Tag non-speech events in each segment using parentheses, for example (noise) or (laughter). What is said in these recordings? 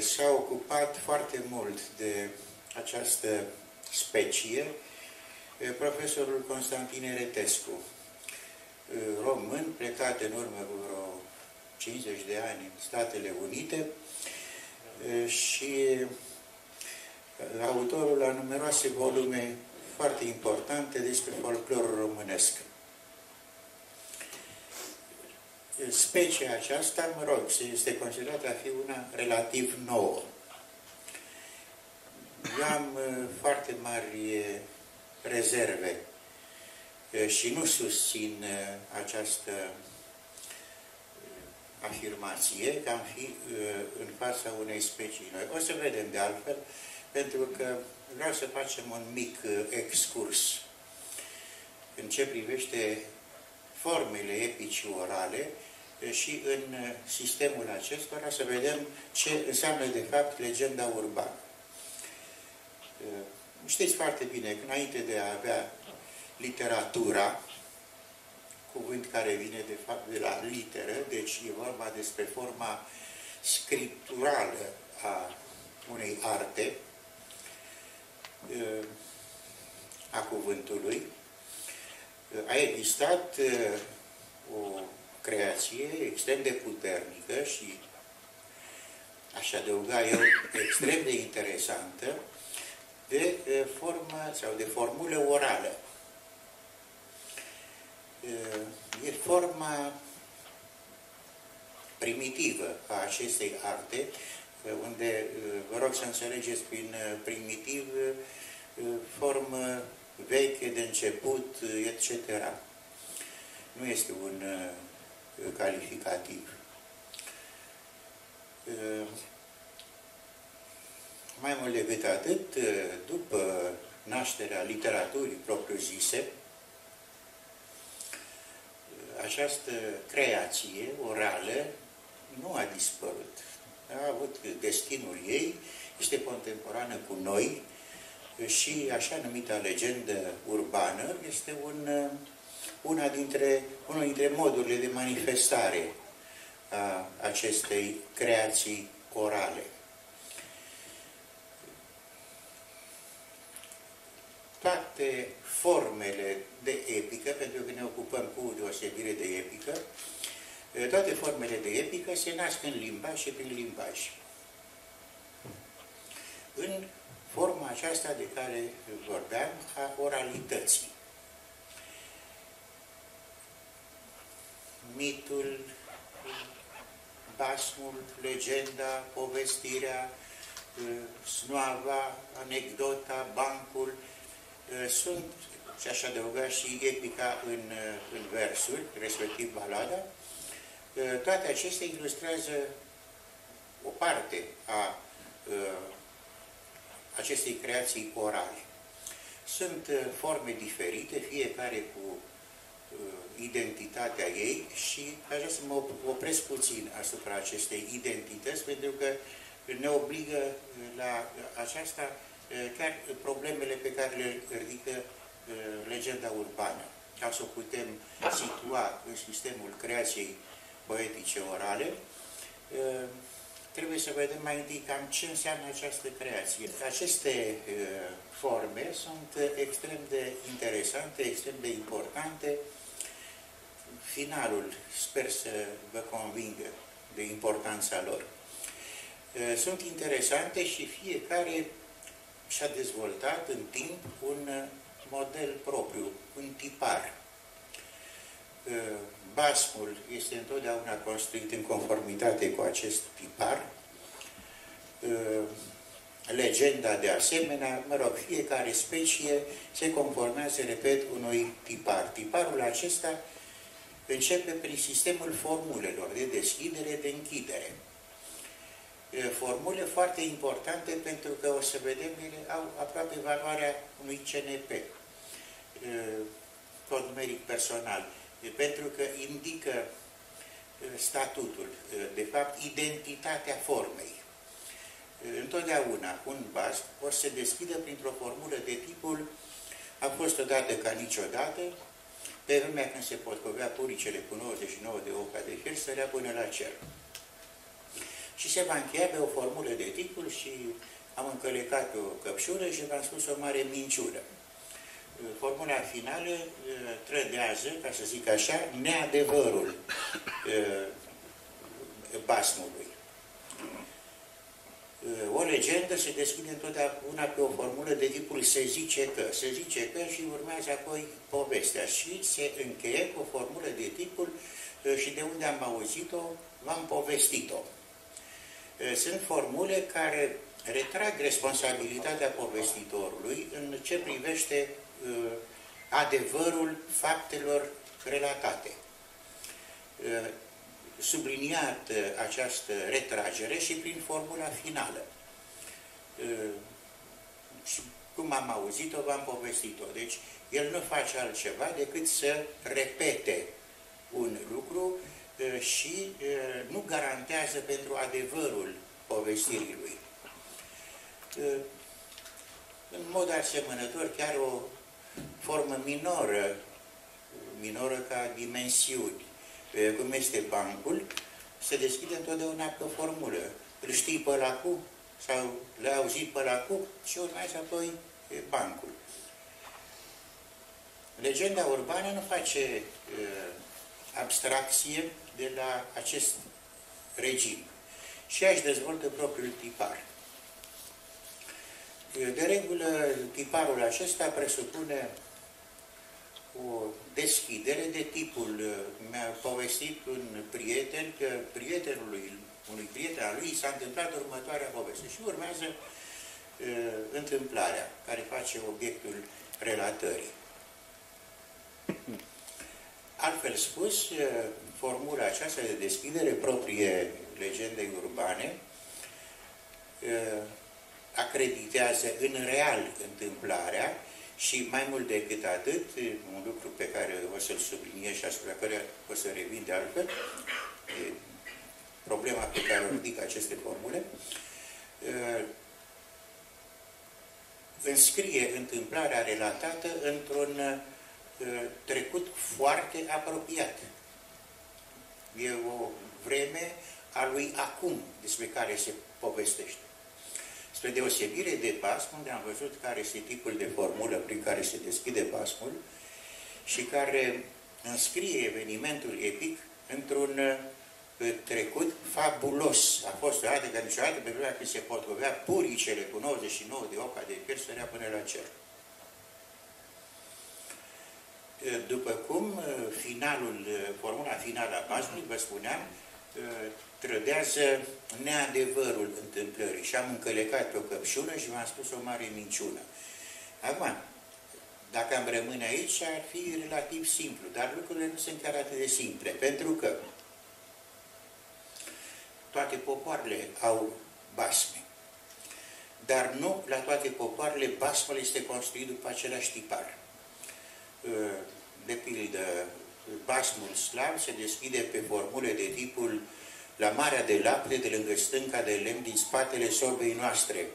s-a ocupat foarte mult de această specie profesorul Constantin Eretescu, român, plecat în urmă cu vreo 50 de ani în Statele Unite și autorul a numeroase volume foarte importante despre folclorul românesc. Specia aceasta, mă rog, este considerată a fi una relativ nouă. Eu am uh, foarte mari uh, rezerve uh, și nu susțin această afirmație că am fi în fața unei specii noi. O să vedem de altfel, pentru că vreau să facem un mic excurs în ce privește formele epici orale și în sistemul acestora să vedem ce înseamnă de fapt legenda urbană. Știți foarte bine că înainte de a avea literatura, cuvânt care vine de fapt de la literă, deci e vorba despre forma scripturală a unei arte, a cuvântului, a existat o creație extrem de puternică și, aș adăuga eu, extrem de interesantă, de formă sau de formulă orală. E forma primitivă a acestei arte, unde vă rog să înțelegeți prin primitiv formă veche de început, etc. Nu este un calificativ. Mai mult decât atât, după nașterea literaturii propriu-zise, această creație orală nu a dispărut. A avut destinul ei, este contemporană cu noi și așa numita legendă urbană este un, una dintre, unul dintre modurile de manifestare a acestei creații orale. toate formele de epică, pentru că ne ocupăm cu deosebire de epică, toate formele de epică se nasc în limbaj și prin limbaj. În forma aceasta de care vorbeam, a oralității. Mitul, basmul, legenda, povestirea, snoava, anecdota, bancul, Eh, sunt, și aș adăuga și epica în, eh, în versuri, respectiv balada, eh, toate acestea ilustrează o parte a acestei creații orale. Sunt forme diferite, fiecare cu identitatea ei și aș vrea să mă opresc puțin asupra acestei identități, pentru că ne obligă la aceasta chiar problemele pe care le ridică legenda urbană, ca să o putem situa în sistemul creației poetice orale, trebuie să vedem mai întâi cam ce înseamnă această creație. Aceste forme sunt extrem de interesante, extrem de importante. Finalul sper să vă convingă de importanța lor. Sunt interesante și fiecare și-a dezvoltat în timp un uh, model propriu, un tipar. Uh, basmul este întotdeauna construit în conformitate cu acest tipar. Uh, legenda de asemenea, mă rog, fiecare specie se conformează, repet, unui tipar. Tiparul acesta începe prin sistemul formulelor de deschidere, de închidere formule foarte importante pentru că o să vedem, ele au aproape valoarea unui CNP, cod numeric personal, pentru că indică statutul, de fapt, identitatea formei. Întotdeauna un bas o să se deschidă printr-o formulă de tipul a fost odată ca niciodată, pe vremea când se potcovea puricele cu 99 de oca de fier, sărea până la cer. Și și se va încheia pe o formulă de tipul și am încălecat o căpșură și v-am spus o mare minciună. Formula finală trădează, ca să zic așa, neadevărul basmului. O legendă se deschide întotdeauna pe o formulă de tipul se zice că, se zice că și urmează apoi povestea și se încheie cu o formulă de tipul și de unde am auzit-o, v-am povestit-o. Sunt formule care retrag responsabilitatea povestitorului în ce privește adevărul faptelor relatate subliniat uh, această retragere și prin formula finală. Uh, și cum am auzit-o, v-am povestit-o. Deci, el nu face altceva decât să repete un lucru uh, și nu garantează pentru adevărul povestirii lui. În mod asemănător, chiar o formă minoră, minoră ca dimensiuni, cum este bancul, se deschide întotdeauna pe o formulă. Îl știi pe la cu sau le-ai auzit pe la cu și urmează apoi bancul. Legenda urbană nu face uh, abstracție de la acest regim și aș dezvoltă propriul tipar. De regulă, tiparul acesta presupune o deschidere de tipul, uh, mi-a povestit un prieten că prietenului, unui prieten al lui s-a întâmplat următoarea poveste și urmează uh, întâmplarea care face obiectul relatării. Altfel spus, uh, formula aceasta de deschidere proprie legendei urbane uh, acreditează în real întâmplarea și mai mult decât atât, un lucru pe care o să-l subliniez și asupra care o să revin de altfel, problema pe care o ridic aceste formule, înscrie întâmplarea relatată într-un trecut foarte apropiat. E o vreme a lui acum despre care se povestește. Spre deosebire de PASM, unde am văzut care este tipul de formulă prin care se deschide PASM-ul și care înscrie evenimentul epic într-un uh, trecut fabulos. A fost o dată că niciodată pe vremea când se potrivea puricele cu 99 de oca de pier sărea până la cer. Uh, după cum uh, finalul, formula finală a pasului, vă spuneam, trădează neadevărul întâmplării și am încălecat pe o căpșună și v-am spus o mare minciună. Acum, dacă am rămâne aici, ar fi relativ simplu, dar lucrurile nu sunt chiar atât de simple, pentru că toate popoarele au basme. Dar nu la toate popoarele basmele este construit după același tipar. De pildă, basmul slav se deschide pe formule de tipul la Marea de Lapte, de lângă stânca de lemn din spatele sorbei noastre.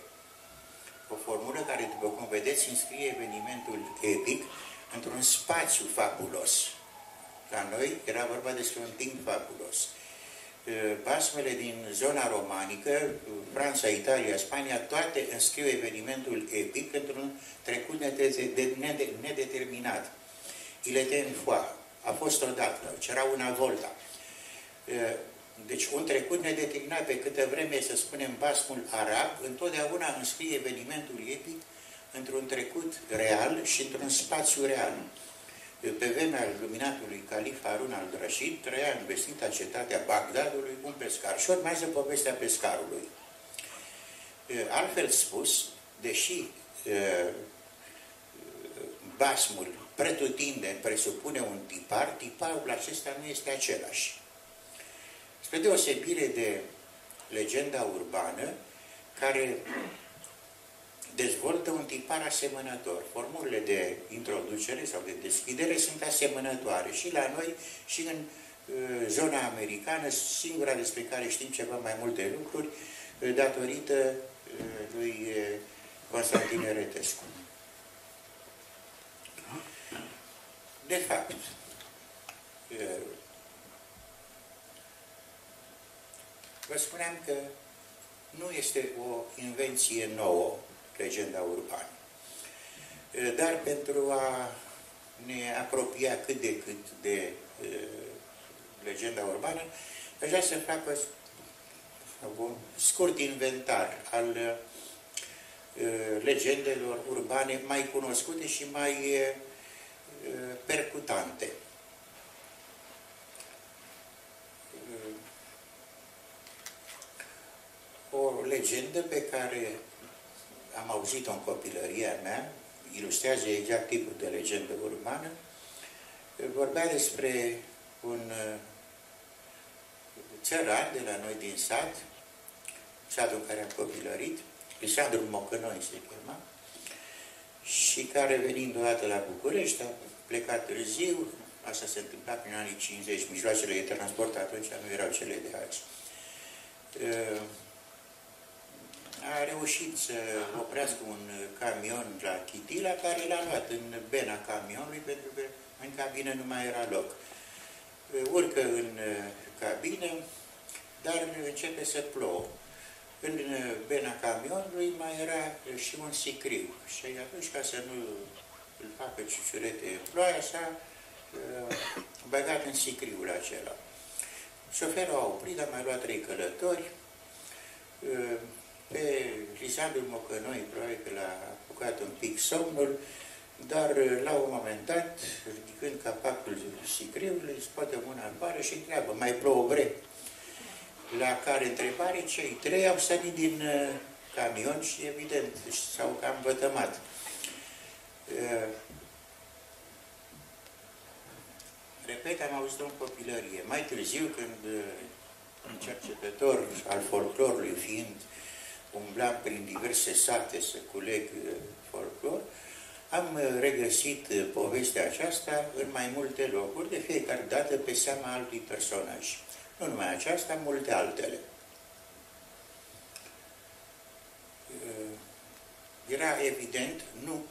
O formulă care, după cum vedeți, înscrie evenimentul epic într-un spațiu fabulos. La noi era vorba despre un timp fabulos. Basmele din zona romanică, Franța, Italia, Spania, toate înscriu evenimentul epic într-un trecut nedeterminat. Il était une fois, a fost odată, c'era una volta. Deci un trecut nedeterminat pe câtă vreme, să spunem, basmul arab, întotdeauna înscrie evenimentul epic într-un trecut real și într-un spațiu real. Pe vremea luminatului calif Harun al Rashid trăia în vestita cetatea Bagdadului un pescar și urmează povestea pescarului. Altfel spus, deși basmul pretutinde presupune un tipar, tiparul acesta nu este același. Spre deosebire de legenda urbană, care dezvoltă un tipar asemănător. Formulele de introducere sau de deschidere sunt asemănătoare și la noi și în uh, zona americană, singura despre care știm ceva mai multe lucruri, uh, datorită uh, lui uh, Constantin Eretescu. De fapt, vă spuneam că nu este o invenție nouă, legenda urbană. Dar pentru a ne apropia cât de cât de legenda urbană, aș vrea să fac un scurt inventar al legendelor urbane mai cunoscute și mai percutante. O legendă pe care am auzit-o în copilăria mea, ilustrează exact tipul de legendă urbană, vorbea despre un țăran de la noi din sat, satul în care am copilărit, Lisandru Mocănoi se chema, și care venind odată la București a plecat târziu, asta se întâmpla prin anii 50, mijloacele de transport atunci nu erau cele de azi. A reușit să oprească un camion la Chitila, care l-a luat în bena camionului, pentru că în cabină nu mai era loc. Urcă în cabină, dar începe să plouă. În bena camionului mai era și un sicriu. Și atunci, ca să nu îl facă ciuciurete ploaia, s-a uh, băgat în sicriul acela. Șoferul a oprit, a mai luat trei călători. Uh, pe Lisandru Mocănoi, probabil că l-a apucat un pic somnul, dar uh, la un moment dat, ridicând capacul sicriului, scoate mâna în bară și întreabă, mai plouă bre? La care întrebare, cei trei au sărit din uh, camion și evident s-au cam vătămat. Uh, repet, am auzit-o în copilărie. Mai târziu, când uh, un cercetător al folclorului fiind, umblam prin diverse sate să culeg uh, folclor, am regăsit povestea aceasta în mai multe locuri, de fiecare dată pe seama altui personaj. Nu numai aceasta, multe altele. Era evident, nu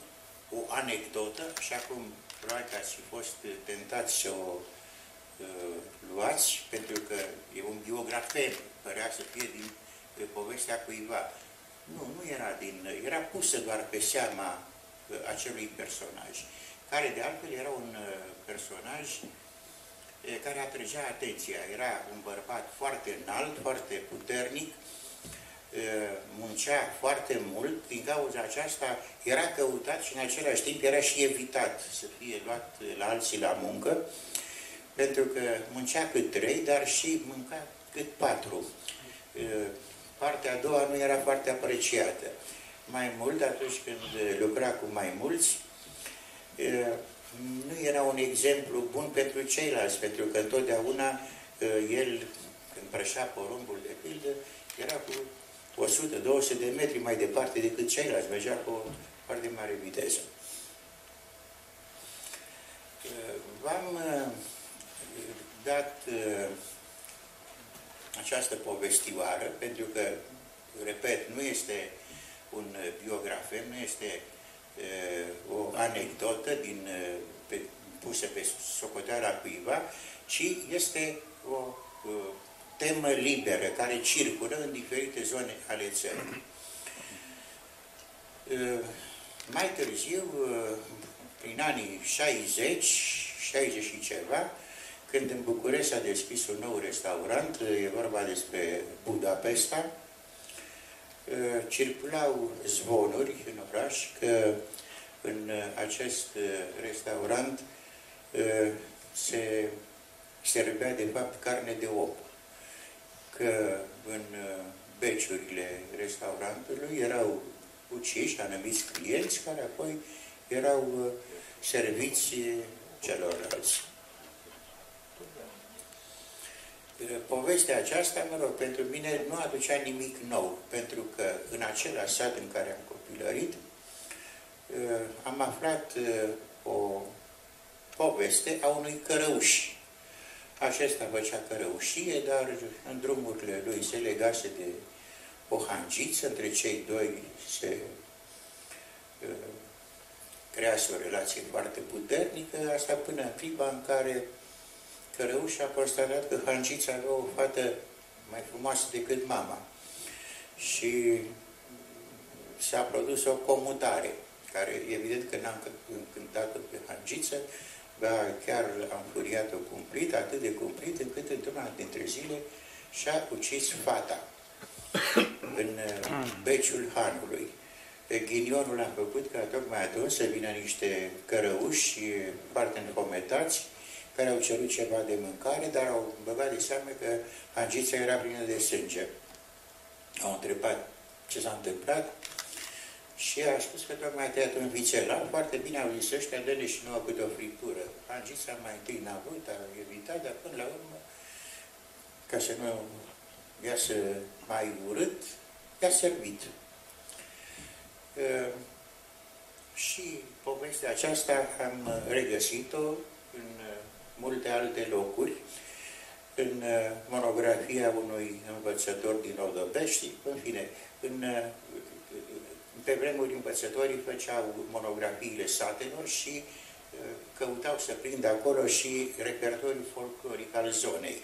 o anecdotă, așa cum probabil că ați fi fost tentați să o uh, luați, pentru că e un biografem, părea să fie din uh, povestea cuiva. Nu, nu era din, era pusă doar pe seama uh, acelui personaj, care de altfel era un uh, personaj uh, care atrăgea atenția. Era un bărbat foarte înalt, foarte puternic, muncea foarte mult, din cauza aceasta era căutat și în același timp era și evitat să fie luat la alții la muncă, pentru că muncea cât trei, dar și mânca cât patru. Partea a doua nu era foarte apreciată. Mai mult, atunci când lucra cu mai mulți, nu era un exemplu bun pentru ceilalți, pentru că întotdeauna el, când prășea porumbul de pildă, era cu 100-200 de metri mai departe decât ceilalți, mergea cu o foarte mare viteză. V-am uh, dat uh, această povestioară pentru că, repet, nu este un biografem, nu este uh, o anecdotă din, pe, pusă pe socoteala cuiva, ci este o temă liberă care circulă în diferite zone ale țării. Uh, mai târziu, uh, prin anii 60, 60 și ceva, când în București s-a deschis un nou restaurant, e vorba despre Budapesta, uh, circulau zvonuri în oraș că în acest restaurant se servea de fapt carne de om că în uh, beciurile restaurantului erau uciși, anumiți clienți, care apoi erau uh, serviți celorlalți. Uh, povestea aceasta, mă rog, pentru mine nu aducea nimic nou, pentru că în același sat în care am copilărit, am aflat o poveste a unui cărăuși acesta făcea cărăușie, dar în drumurile lui se legase de o hangiță, între cei doi se uh, crease o relație foarte puternică, asta până în clipa în care cărăușa a constatat că hangița avea o fată mai frumoasă decât mama. Și s-a produs o comutare, care evident că n-am încântat-o pe Hangiță, dar chiar am furiat-o cumplit, atât de cumplit, încât într-una dintre zile și-a ucis fata (coughs) în uh, beciul hanului. Ghinionul a făcut ca tocmai atunci să vină niște cărăuși foarte înfometați, care au cerut ceva de mâncare, dar au băgat de seamă că Angița era plină de sânge. Au întrebat ce s-a întâmplat și a spus că tocmai a tăiat un vițel. Foarte bine au zis ăștia, dă și nouă câte o friptură. Angița mai întâi n-a avut, a evitat, dar până la urmă, ca să nu iasă mai urât, i-a servit. Uh, și povestea aceasta am regăsit-o în uh, multe alte locuri, în uh, monografia unui învățător din Odobești, în fine, în, pe vremuri învățătorii făceau monografiile satelor și căutau să prindă acolo și repertoriul folcloric al zonei.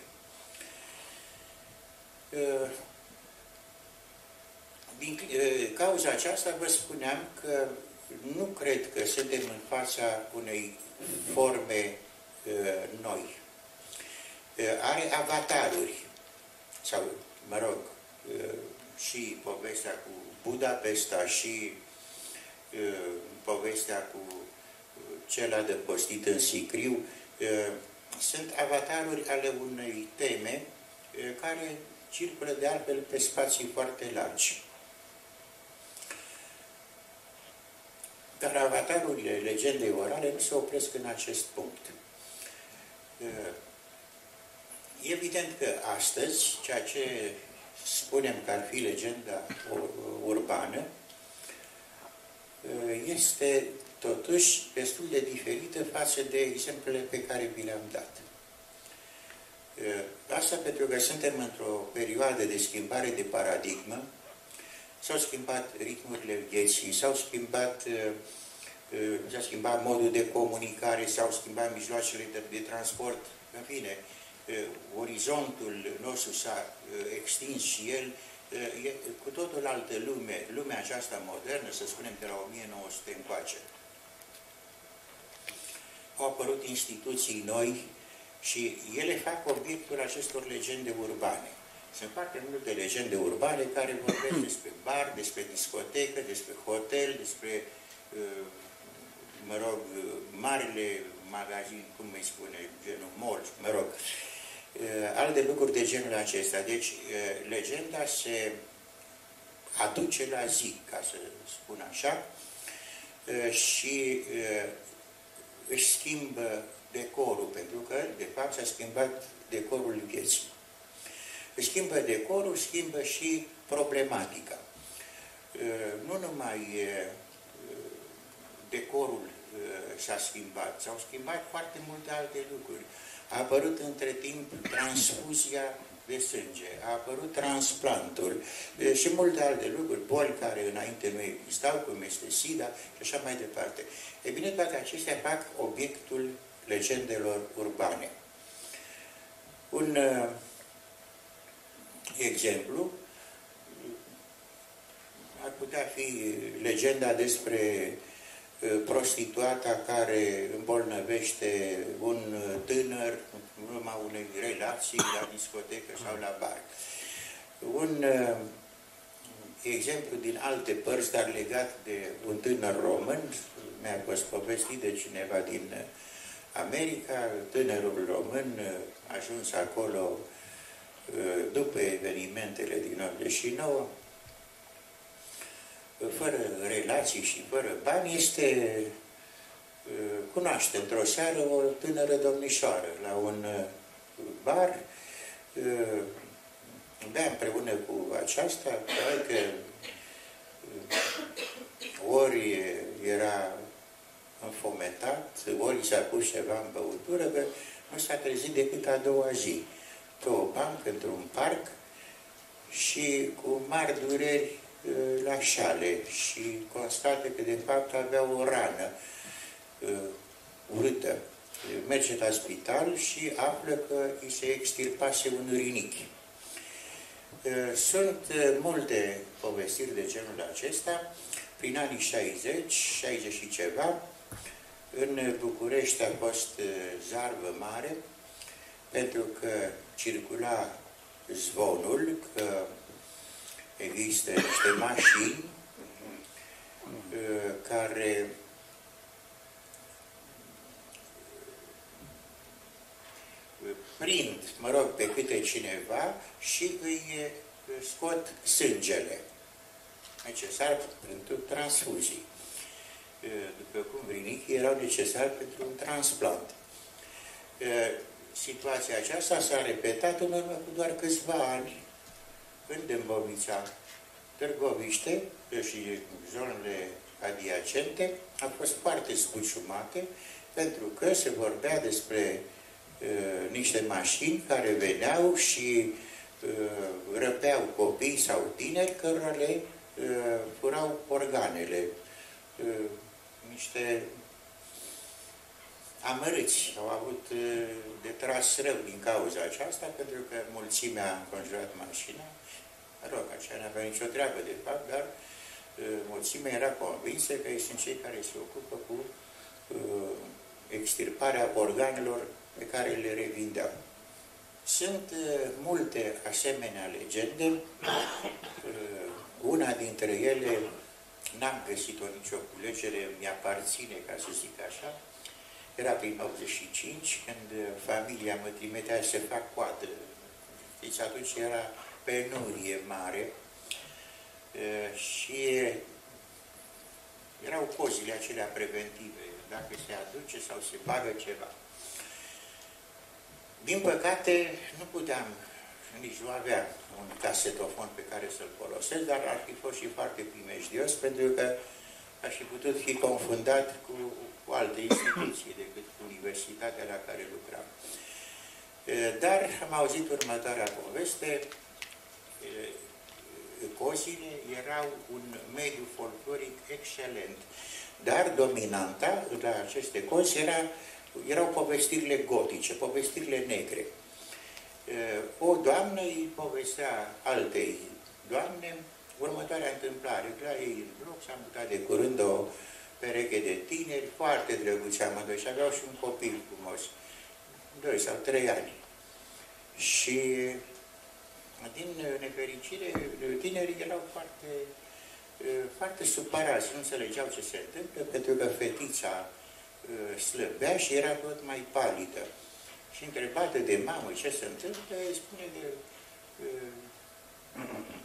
Din cauza aceasta vă spuneam că nu cred că suntem în fața unei forme noi. Are avataruri, sau, mă rog, și povestea cu Budapesta și povestea cu cel adăpostit în Sicriu, sunt avataruri ale unei teme care circulă de altfel pe spații foarte largi. Dar avatarurile legendei orale nu se opresc în acest punct. Evident că astăzi, ceea ce spunem că ar fi legenda urbană, este totuși destul de diferită față de exemplele pe care vi le-am dat. Asta pentru că suntem într-o perioadă de schimbare de paradigmă, S-au schimbat ritmurile vieții, s-au schimbat, uh, uh, s-a schimbat modul de comunicare, s-au schimbat mijloacele de, de transport, în fine, uh, orizontul nostru s-a extins și el e cu totul altă lume, lumea aceasta modernă, să spunem de la 1900 încoace. Au apărut instituții noi și ele fac obiectul acestor legende urbane. Sunt foarte multe legende urbane care vorbesc (clears throat) despre bar, despre discotecă, despre hotel, despre, uh, mă rog, marile magazin, cum îi spune, genul mall, mă rog, uh, alte lucruri de genul acesta. Deci, uh, legenda se aduce la zi, ca să spun așa, și își schimbă decorul, pentru că, de fapt, s-a schimbat decorul vieții schimbă decorul, schimbă și problematica. Nu numai decorul s-a schimbat, s-au schimbat foarte multe alte lucruri. A apărut între timp transfuzia de sânge, a apărut transplantul și multe alte lucruri, boli care înainte nu existau, cum este SIDA și așa mai departe. E bine, toate acestea fac obiectul legendelor urbane. Un exemplu ar putea fi legenda despre uh, prostituata care îmbolnăvește un tânăr în urma unei relații la discotecă sau la bar. Un uh, exemplu din alte părți, dar legat de un tânăr român, mi-a fost povestit de cineva din America, tânărul român a ajuns acolo după evenimentele din 89, fără relații și fără bani, este cunoaște într-o seară o tânără domnișoară la un bar, bea împreună cu aceasta, că ori era înfometat, ori s-a pus ceva în băutură, că nu s-a trezit decât a doua zi. Pe o bancă într-un parc și cu mari dureri uh, la șale și constată că de fapt avea o rană uh, urâtă. Merge la spital și află că îi se extirpase un rinichi. Sunt multe povestiri de genul acesta. Prin anii 60, 60 și ceva, în București a fost zarvă mare, pentru că circula zvonul că există niște mașini care prind, mă rog, pe câte cineva și îi scot sângele necesar pentru transfuzii. După cum vrinic, erau necesari pentru un transplant. Situația aceasta s-a repetat în urmă cu doar câțiva ani în Dâmbovița, Târgoviște și zonele adiacente au fost foarte spuciumate pentru că se vorbea despre uh, niște mașini care veneau și uh, răpeau copii sau tineri cărora le uh, furau organele. Uh, niște amărâți au avut uh, de tras rău din cauza aceasta, pentru că mulțimea a înconjurat mașina. Mă rog, aceea nu avea nicio treabă, de fapt, dar uh, mulțimea era convinsă că ei sunt cei care se ocupă cu uh, extirparea organelor pe care le revindeau. Sunt multe asemenea legende. Una dintre ele, n-am găsit-o nicio culegere, mi-aparține, ca să zic așa, era prin 85, când familia mă trimitea să fac coadă. Deci atunci era penurie mare și erau cozile acelea preventive, dacă se aduce sau se bagă ceva. Din păcate, nu puteam, nici nu aveam un casetofon pe care să-l folosesc, dar ar fi fost și foarte primejdios, pentru că aș fi putut fi confundat cu cu alte instituții decât universitatea la care lucram. Dar am auzit următoarea poveste. Cozile erau un mediu folcloric excelent, dar dominanta la aceste cozi era, erau povestirile gotice, povestirile negre. O doamnă îi povestea altei doamne următoarea întâmplare. La ei în bloc s-a mutat de curând o pereche de tineri, foarte drăguți amândoi și aveau și un copil frumos, doi sau trei ani. Și din nefericire, tinerii erau foarte, foarte supărați, nu înțelegeau ce se întâmplă, pentru că fetița slăbea și era tot mai palidă. Și întrebată de mamă ce se întâmplă, spune de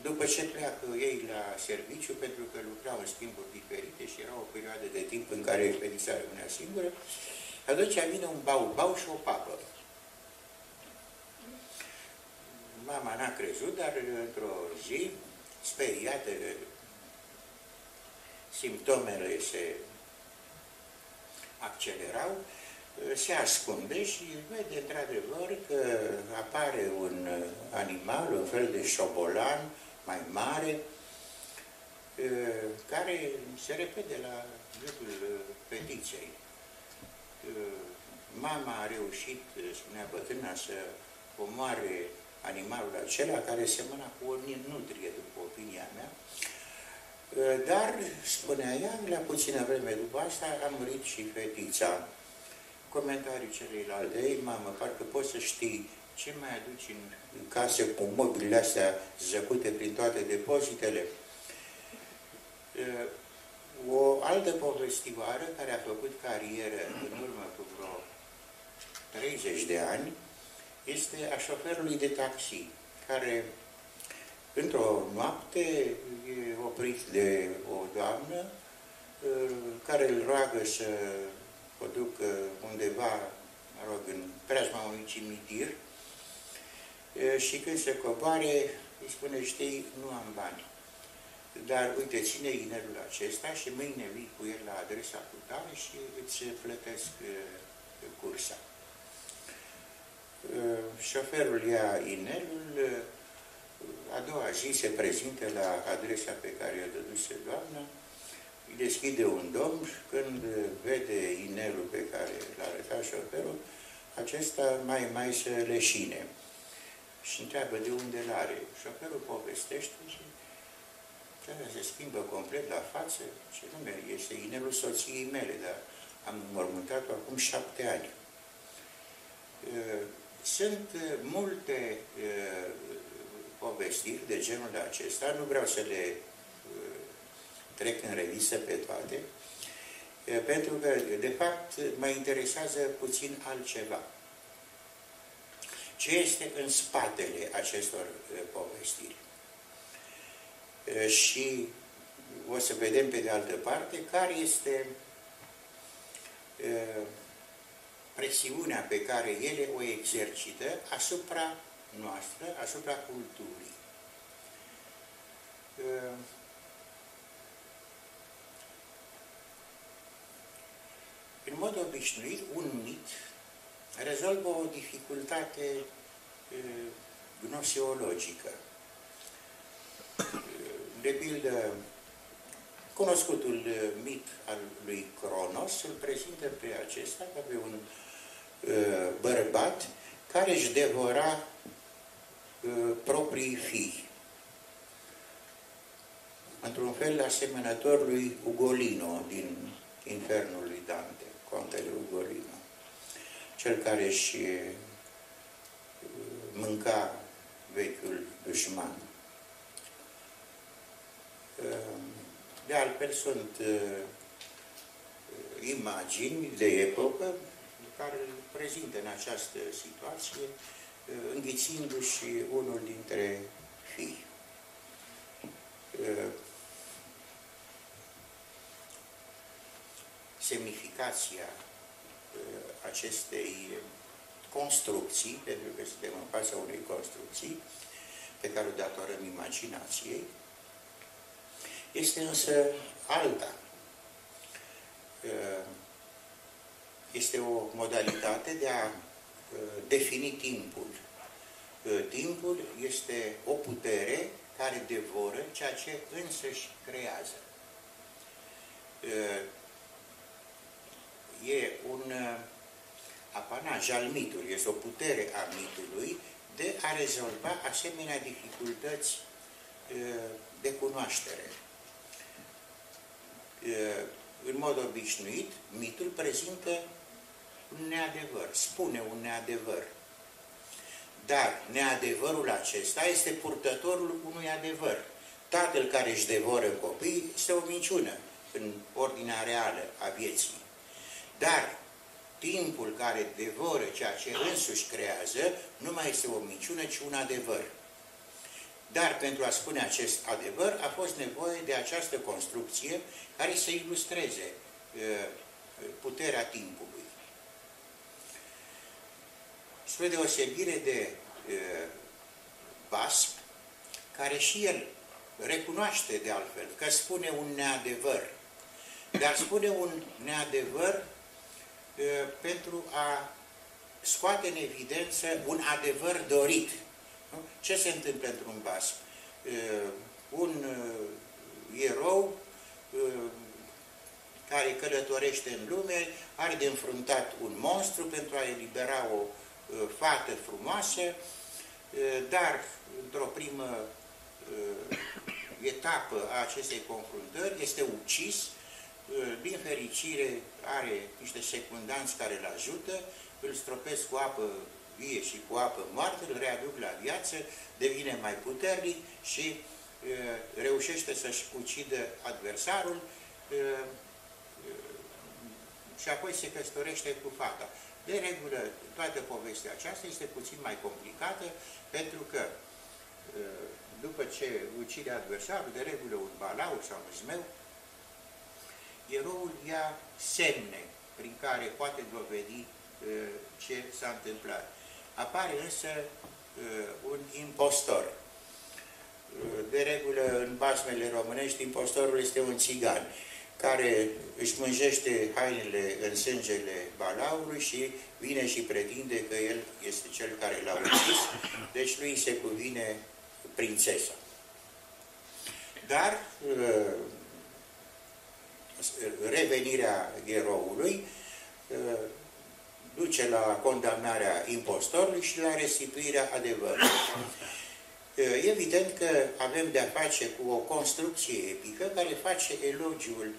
după ce pleacă ei la serviciu, pentru că lucrau în schimburi diferite și era o perioadă de timp în care expediția rămânea singură, atunci vine un bau-bau și o papă. Mama n-a crezut, dar într-o zi, speriată, simptomele se accelerau, se ascunde și vede într-adevăr că apare un animal, un fel de șobolan mai mare, care se repede la gâtul petiției. Mama a reușit, spunea bătrâna, să omoare animalul acela care semăna cu o nutrie, după opinia mea, dar, spunea ea, la puțină vreme după asta a murit și fetița comentarii celelalte. Ei, mamă, parcă poți să știi ce mai aduci în, în case cu mobilele astea zăcute prin toate depozitele. O altă povestioară care a făcut carieră în urmă cu vreo 30 de ani este a șoferului de taxi, care într-o noapte e oprit de o doamnă care îl roagă să o duc undeva, mă rog, în preajma unui cimitir și când se coboare, îi spune, știi, nu am bani. Dar uite, ține inelul acesta și mâine vii cu el la adresa cu tale și îți plătesc cursa. Șoferul ia inelul, a doua zi se prezintă la adresa pe care i-a dăduse doamna, îi deschide un domn când vede inelul pe care l-a arătat șoferul, acesta mai mai se leșine. și întreabă de unde îl are. Șoferul povestește și Ceara se schimbă complet la față. Ce nume, este inelul soției mele, dar am mormântat-o acum șapte ani. Sunt multe povestiri de genul acesta, nu vreau să le trec în revisă pe toate, pentru că, de fapt, mă interesează puțin altceva. Ce este în spatele acestor povestiri? Și o să vedem pe de altă parte care este presiunea pe care ele o exercită asupra noastră, asupra culturii. Mod obișnuit, un mit rezolvă o dificultate gnoseologică. De pildă, cunoscutul mit al lui Cronos îl prezintă pe acesta ca pe un bărbat care își devora proprii fii. Într-un fel asemănător lui Ugolino din Infernul lui Dante, contele Ugolino, cel care își mânca vechiul dușman. De altfel sunt imagini de epocă care îl prezintă în această situație, înghițindu-și unul dintre fii. Semnificația acestei construcții, pentru că suntem în fața unei construcții pe care o datorăm imaginației, este însă alta. Este o modalitate de a defini timpul. Timpul este o putere care devoră ceea ce însăși creează. E un apanaj al mitului, este o putere a mitului de a rezolva asemenea dificultăți de cunoaștere. În mod obișnuit, mitul prezintă un neadevăr, spune un neadevăr. Dar neadevărul acesta este purtătorul unui adevăr. Tatăl care își devoră copii este o minciună în ordinea reală a vieții. Dar timpul care devoră ceea ce însuși creează nu mai este o minciună, ci un adevăr. Dar pentru a spune acest adevăr a fost nevoie de această construcție care să ilustreze uh, puterea timpului. Spre deosebire de uh, Basp, care și el recunoaște de altfel că spune un neadevăr, dar spune un neadevăr pentru a scoate în evidență un adevăr dorit. Ce se întâmplă într-un Basc? Un erou care călătorește în lume, are de înfruntat un monstru pentru a elibera o fată frumoasă, dar într-o primă etapă a acestei confruntări este ucis din fericire are niște secundanți care îl ajută, îl stropesc cu apă vie și cu apă moartă, îl readuc la viață, devine mai puternic și reușește să-și ucidă adversarul și apoi se căsătorește cu fata. De regulă, toată povestea aceasta este puțin mai complicată, pentru că după ce ucide adversarul, de regulă un balaur sau un zmeu, eroul ia semne prin care poate dovedi uh, ce s-a întâmplat. Apare însă uh, un impostor. Uh, de regulă, în basmele românești, impostorul este un țigan care își mânjește hainele în sângele balaurului și vine și pretinde că el este cel care l-a ucis, deci lui se cuvine prințesa. Dar revenirea eroului duce la condamnarea impostorului și la restituirea adevărului. Evident că avem de-a face cu o construcție epică care face elogiul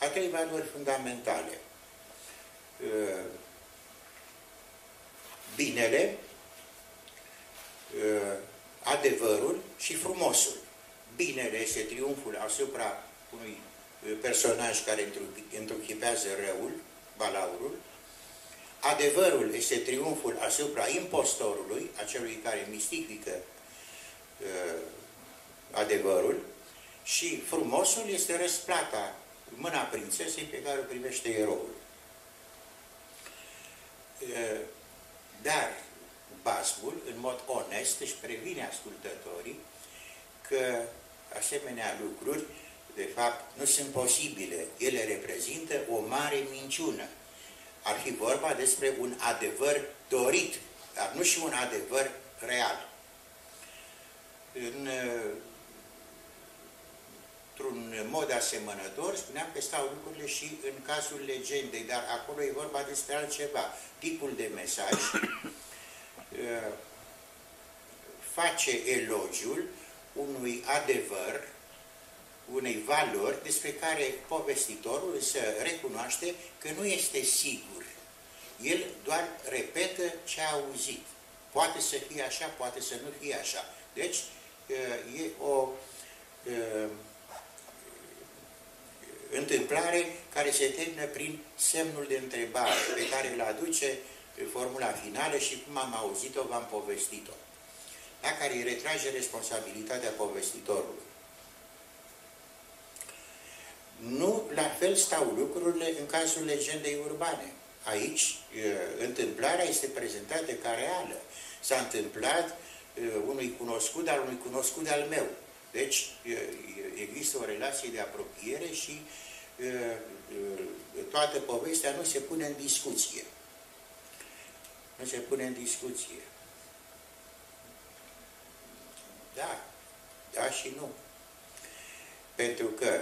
a trei valori fundamentale. Binele, adevărul și frumosul. Binele este triumful asupra unui personaj care întruchipează răul, balaurul. Adevărul este triumful asupra impostorului, acelui care mistifică uh, adevărul. Și frumosul este răsplata, mâna prințesei pe care o primește eroul. Uh, dar basmul, în mod onest, își previne ascultătorii că asemenea lucruri de fapt, nu sunt posibile. Ele reprezintă o mare minciună. Ar fi vorba despre un adevăr dorit, dar nu și un adevăr real. În, într-un mod asemănător, spuneam că stau lucrurile și în cazul legendei, dar acolo e vorba despre altceva. Tipul de mesaj uh, (coughs) face elogiul unui adevăr unei valori despre care povestitorul să recunoaște că nu este sigur. El doar repetă ce a auzit. Poate să fie așa, poate să nu fie așa. Deci, e o întâmplare care se termină prin semnul de întrebare pe care îl aduce formula finală și cum am auzit-o, v-am povestit-o. La care îi retrage responsabilitatea povestitorului. Nu la fel stau lucrurile în cazul legendei urbane. Aici, întâmplarea este prezentată ca reală. S-a întâmplat unui cunoscut al unui cunoscut al meu. Deci, există o relație de apropiere și toată povestea nu se pune în discuție. Nu se pune în discuție. Da, da și nu. Pentru că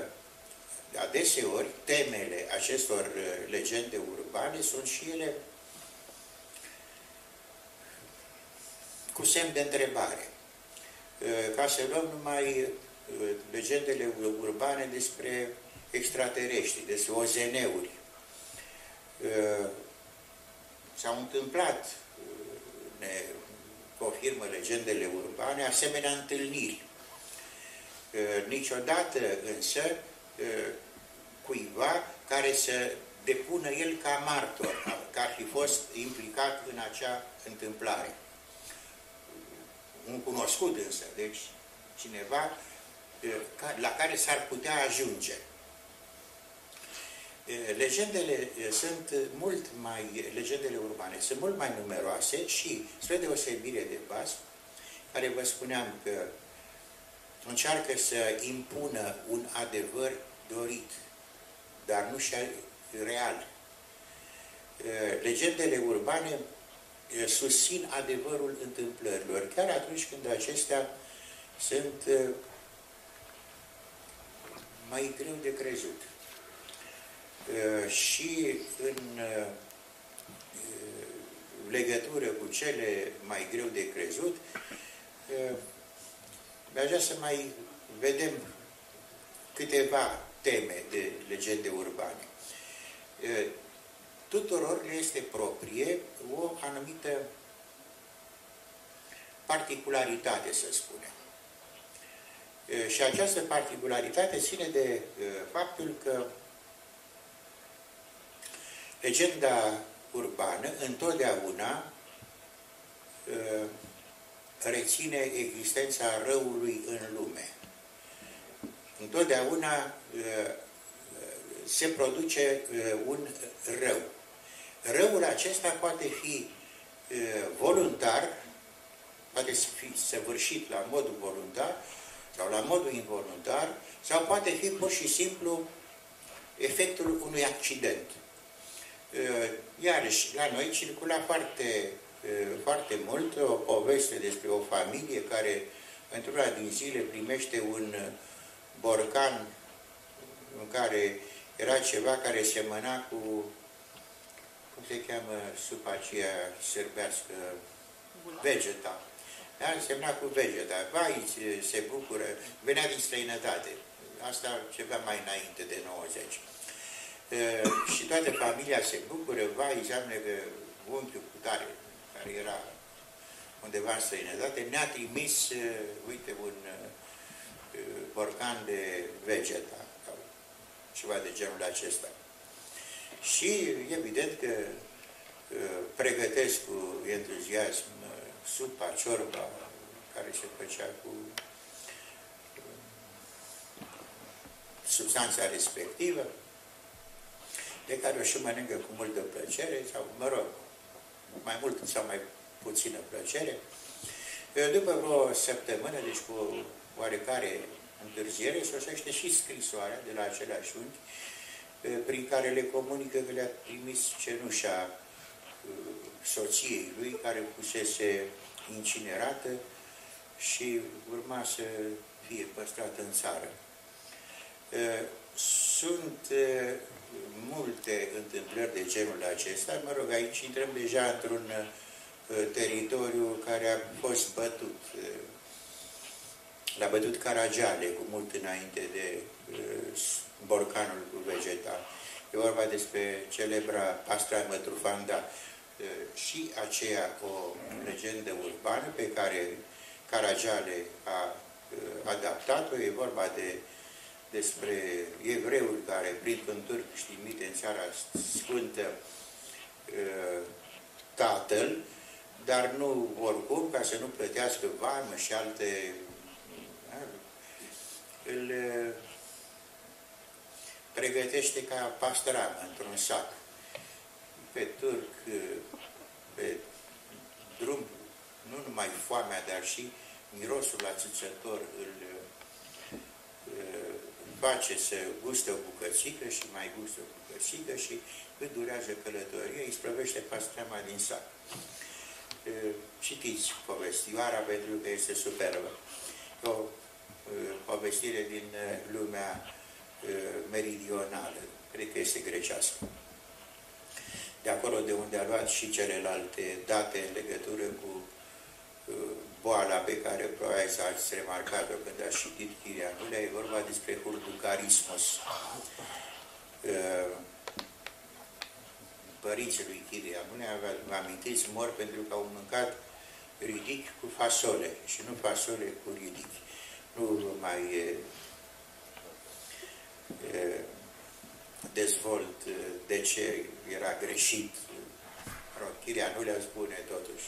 adeseori temele acestor uh, legende urbane sunt și ele cu semn de întrebare. Uh, ca să luăm numai uh, legendele urbane despre extraterestri, despre OZN-uri. S-au întâmplat, ne confirmă legendele urbane, asemenea întâlniri. Niciodată însă cuiva care să depună el ca martor, că ar fi fost implicat în acea întâmplare. Un cunoscut însă, deci cineva la care s-ar putea ajunge. Legendele sunt mult mai, legendele urbane sunt mult mai numeroase și, spre deosebire de Bas, care vă spuneam că încearcă să impună un adevăr dorit, dar nu și real. Legendele urbane susțin adevărul întâmplărilor, chiar atunci când acestea sunt mai greu de crezut. Și în legătură cu cele mai greu de crezut, mi-aș vrea să mai vedem câteva teme de legende urbane. Tuturor le este proprie o anumită particularitate, să spunem. Și această particularitate ține de faptul că legenda urbană întotdeauna reține existența răului în lume întotdeauna uh, se produce uh, un rău. Răul acesta poate fi uh, voluntar, poate fi săvârșit la modul voluntar sau la modul involuntar, sau poate fi pur și simplu efectul unui accident. Iarăși, la noi circula foarte, foarte mult o poveste despre o familie care într-una din zile primește un borcan în care era ceva care semăna cu, cum se cheamă supa aceea sărbească, vegeta. Da? Însemna cu vegeta. Vai, se bucură, venea din străinătate. Asta ceva mai înainte de 90. Uh, și toată familia se bucură, vai, înseamnă că unchiul cu tare, care era undeva în străinătate, ne-a trimis, uh, uite, un uh, borcan de vegeta, sau ceva de genul acesta. Și evident că uh, pregătesc cu entuziasm uh, supa, ciorba, care se făcea cu uh, substanța respectivă, de care o și mănâncă cu multă plăcere, sau, mă rog, mai mult sau mai puțină plăcere. După vreo săptămână, deci cu oarecare întârziere, sosește și scrisoarea de la același unchi, prin care le comunică că le-a trimis cenușa soției lui, care fusese incinerată și urma să fie păstrată în țară. Sunt multe întâmplări de genul acesta. Mă rog, aici intrăm deja într-un teritoriu care a fost bătut. L-a bătut Caragiale cu mult înainte de borcanul cu vegetal. E vorba despre celebra Pastra Mătrufanda și aceea o legendă urbană pe care Caragiale a adaptat-o. E vorba de despre evreul care, prin cânturi, știmite în țara Sfântă, tatăl, dar nu oricum, ca să nu plătească vamă și alte... Îl pregătește ca pastram într-un sac. Pe turc, pe drum, nu numai foamea, dar și mirosul ațățător îl face să gustă o bucățică și mai gustă o bucățică și cât durează călătoria, îi sprăvește pastrama din sac. Citiți povestioara pentru că este superbă. O povestire din lumea meridională, cred că este grecească. De acolo de unde a luat și celelalte date în legătură cu boala pe care probabil ați remarcat-o când ați citit Chirianulea, e vorba despre hurducarismus. Părinții lui Chirianulea, vă amintiți, mor pentru că au mâncat ridic cu fasole și nu fasole cu ridic. Nu mai dezvolt de ce era greșit. Chiria nu le spune totuși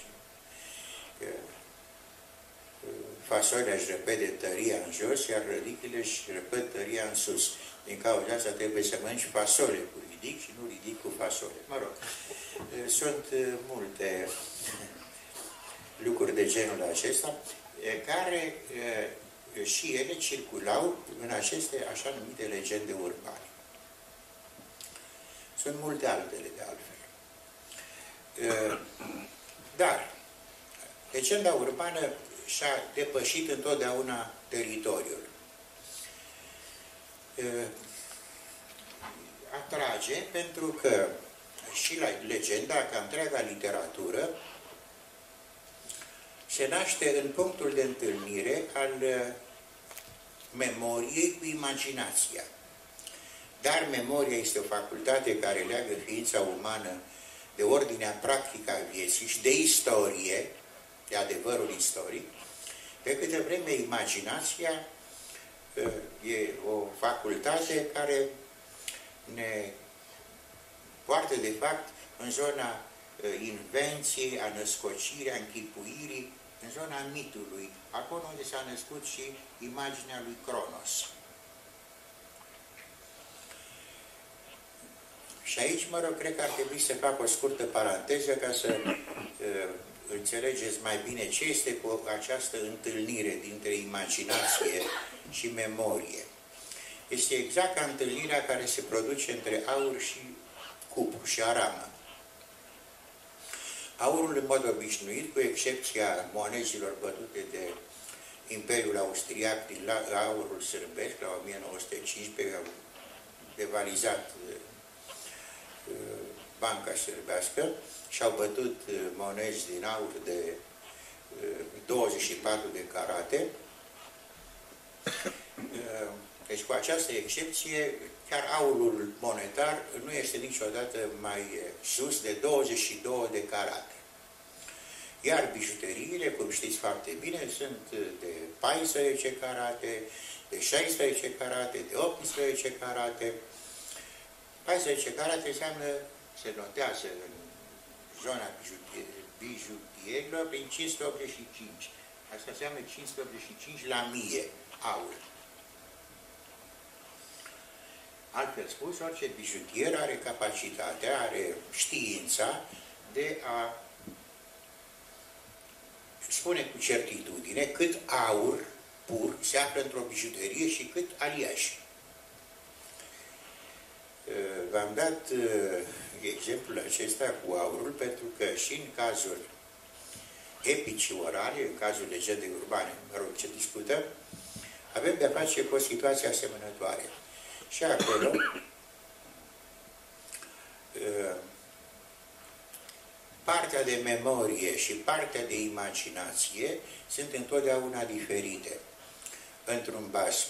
că fasolea își repede tăria în jos, iar rădichile își repede tăria în sus. Din cauza asta trebuie să mănânci fasole cu ridic și nu ridic cu fasole. Mă rog, sunt multe (laughs) lucruri de genul acesta care și ele circulau în aceste așa numite legende urbane. Sunt multe altele de altfel. Dar legenda urbană și-a depășit întotdeauna teritoriul. Atrage pentru că și la legenda, ca întreaga literatură, se naște în punctul de întâlnire al memoriei cu imaginația. Dar memoria este o facultate care leagă ființa umană de ordinea practică a vieții și de istorie, de adevărul istoric, pe câte vreme imaginația e o facultate care ne poartă, de fapt, în zona invenției, a născocirii, a închipuirii, în zona mitului, acolo unde s-a născut și imaginea lui Cronos. Și aici, mă rog, cred că ar trebui să fac o scurtă paranteză ca să (clears throat) uh, înțelegeți mai bine ce este cu această întâlnire dintre imaginație și memorie. Este exact ca întâlnirea care se produce între aur și cup și aramă. Aurul, în mod obișnuit, cu excepția monezilor bătute de Imperiul Austriac din aurul sârbesc, la 1915, au devalizat uh, banca sârbească și au bătut monezi din aur de 24 de carate. Deci cu această excepție, chiar aurul monetar nu este niciodată mai sus de 22 de carate. Iar bijuteriile, cum știți foarte bine, sunt de 14 carate, de 16 carate, de 18 carate. 14 carate înseamnă, se notează în zona bijutierilor prin 585. Asta înseamnă 585 la mie aur. Altfel spus, orice bijutier are capacitatea, are știința de a spune cu certitudine cât aur pur se află într-o bijuterie și cât aliaj. Uh, v-am dat uh, exemplul acesta cu aurul pentru că și în cazul epicii orale, în cazul legendei urbane, mă rog, ce discutăm, avem de-a face cu o situație asemănătoare. Și acolo uh, (coughs) partea de memorie și partea de imaginație sunt întotdeauna diferite. Într-un bas,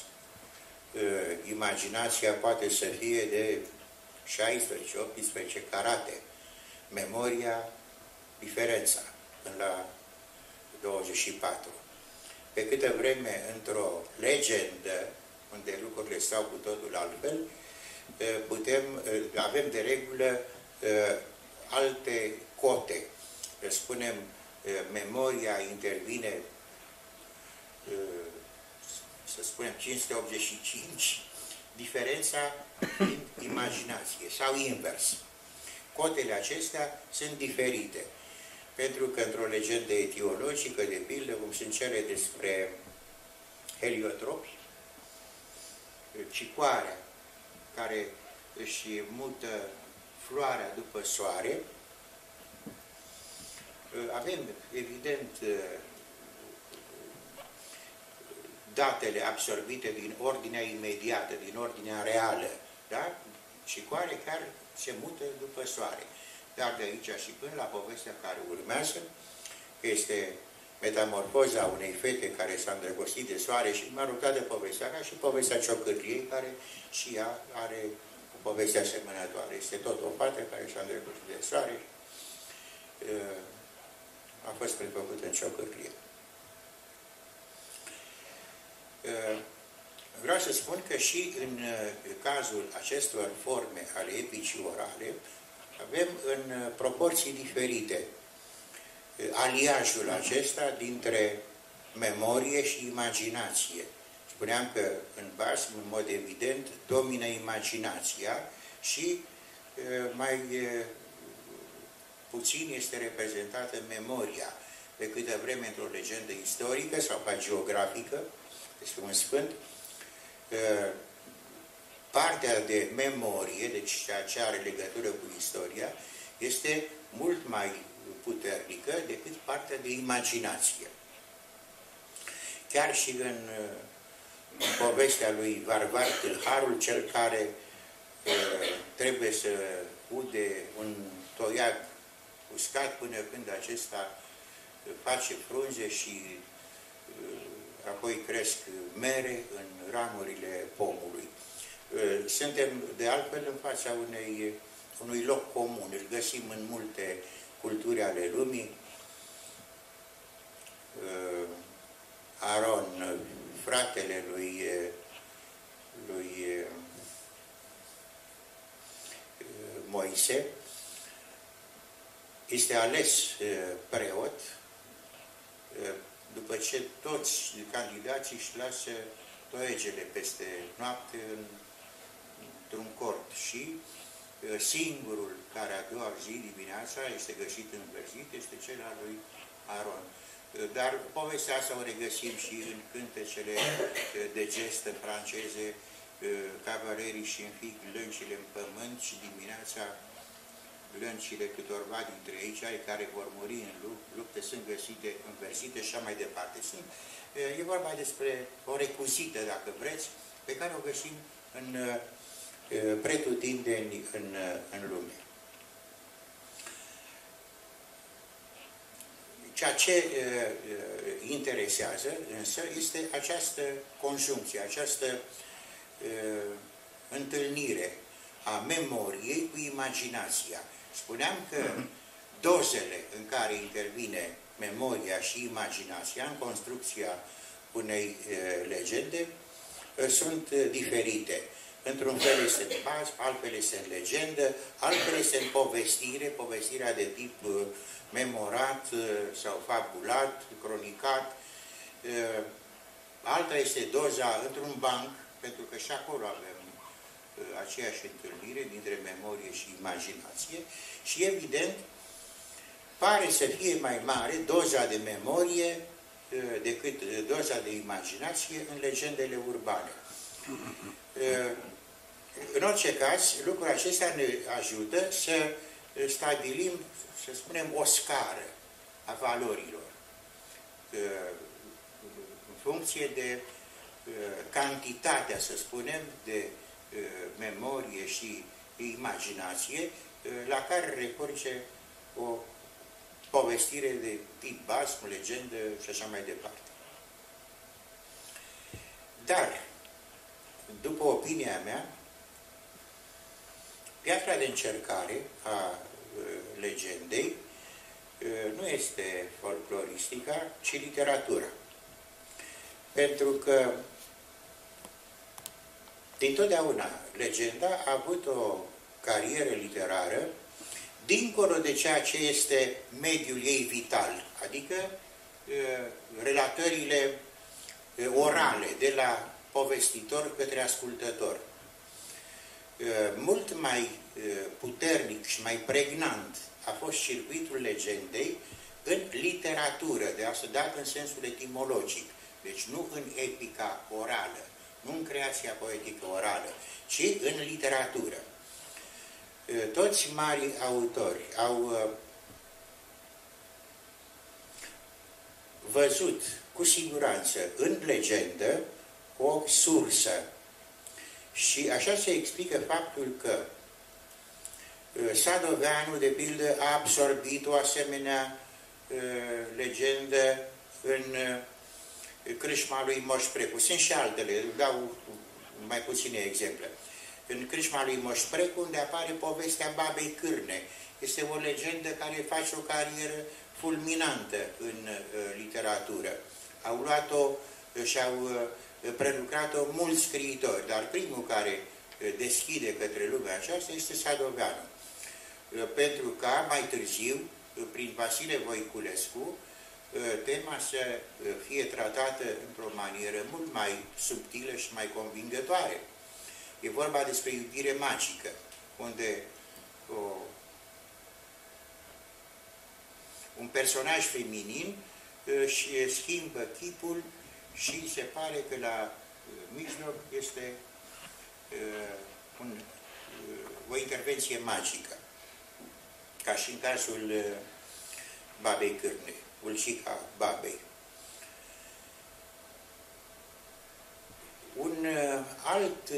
uh, imaginația poate să fie de 16-18 carate, memoria, diferența, până la 24. Pe câtă vreme, într-o legendă, unde lucrurile stau cu totul altfel, uh, putem, uh, avem de regulă alte cote. Spunem, memoria intervine, să spunem, 585, diferența în imaginație sau invers. Cotele acestea sunt diferite. Pentru că într-o legendă etiologică, de pildă, cum sunt cele despre heliotropi, cicoarea care își mută floarea după soare, avem, evident, datele absorbite din ordinea imediată, din ordinea reală, da? și care chiar se mută după soare. Dar de aici și până la povestea care urmează, este metamorfoza unei fete care s-a îndrăgostit de soare și m-a rugat de povestea ca și povestea ciocârliei, care și ea are o poveste asemănătoare. Este tot o fată care s-a îndrăgostit de soare, a fost prefăcută în ciocârlie. Vreau să spun că și în cazul acestor forme ale epicii orale, avem în proporții diferite aliajul acesta dintre memorie și imaginație. Spuneam că în bas, în mod evident, domină imaginația și mai puțin este reprezentată memoria, de câte vreme într-o legendă istorică sau geografică, despre un sfânt, partea de memorie, deci ceea ce are legătură cu istoria, este mult mai puternică decât partea de imaginație. Chiar și în, în povestea lui Varvar Tâlharul, cel care uh, trebuie să ude un toiag uscat până când acesta face frunze și uh, apoi cresc mere în ramurile pomului. Uh, suntem de altfel în fața unei, unui loc comun, îl găsim în multe culturi ale lumii. Uh, Aron, fratele lui, lui Moise, este ales preot după ce toți candidații își lasă toegele peste noapte în, într-un cort și singurul care a doua zi dimineața este găsit înverzit este cel al lui Aron. Dar povestea asta o regăsim și în cântecele de gestă franceze, cavalerii și înfig lâncile în pământ și dimineața lâncile câtorva dintre ei, cei care vor muri în lupte, sunt găsite, înversite și așa mai departe. Sunt, e vorba despre o recuzită, dacă vreți, pe care o găsim în Eh, pretutindeni în, eh, în lume. Ceea ce eh, interesează însă este această conjuncție, această întâlnire a memoriei cu imaginația. Spuneam că mhm. dozele în care intervine memoria și imaginația în construcția unei legende sunt diferite. Într-un fel este în baz, altfel este în legendă, altfel este în povestire, povestirea de tip uh, memorat uh, sau fabulat, cronicat. Uh, alta este doza într-un banc, pentru că și acolo avem aceeași întâlnire dintre memorie și imaginație și evident pare să fie mai mare doza de memorie decât doza de imaginație în legendele urbane. În orice caz, lucrul acesta ne ajută să stabilim, să spunem, o scară a valorilor în funcție de cantitatea, să spunem, de memorie și imaginație la care recurge o povestire de tip basm, legendă și așa mai departe. Dar, după opinia mea, piatra de încercare a legendei nu este folcloristica, ci literatura. Pentru că dintotdeauna legenda a avut o carieră literară dincolo de ceea ce este mediul ei vital, adică relatările orale de la povestitor către ascultător. Mult mai puternic și mai pregnant a fost circuitul legendei în literatură, de asta dat în sensul etimologic, deci nu în epica orală, nu în creația poetică orală, ci în literatură. Toți mari autori au văzut cu siguranță în legendă o sursă. Și așa se explică faptul că Sadoveanu, de pildă, a absorbit o asemenea legendă în crâșma lui Moș Precu. Sunt și altele, dau mai puține exemple. În crâșma lui Moș Precu, unde apare povestea babei Cârne. Este o legendă care face o carieră fulminantă în uh, literatură. Au luat-o și au uh, prelucrat-o mulți scriitori, dar primul care uh, deschide către lumea aceasta este Sadoveanu. Pentru ca mai târziu, prin Vasile Voiculescu, tema să fie tratată într-o manieră mult mai subtilă și mai convingătoare. E vorba despre iubire magică, unde o, un personaj feminin își schimbă chipul și se pare că la mijloc este un, o intervenție magică, ca și în cazul babei Cârnei, Ulcica babei. Un alt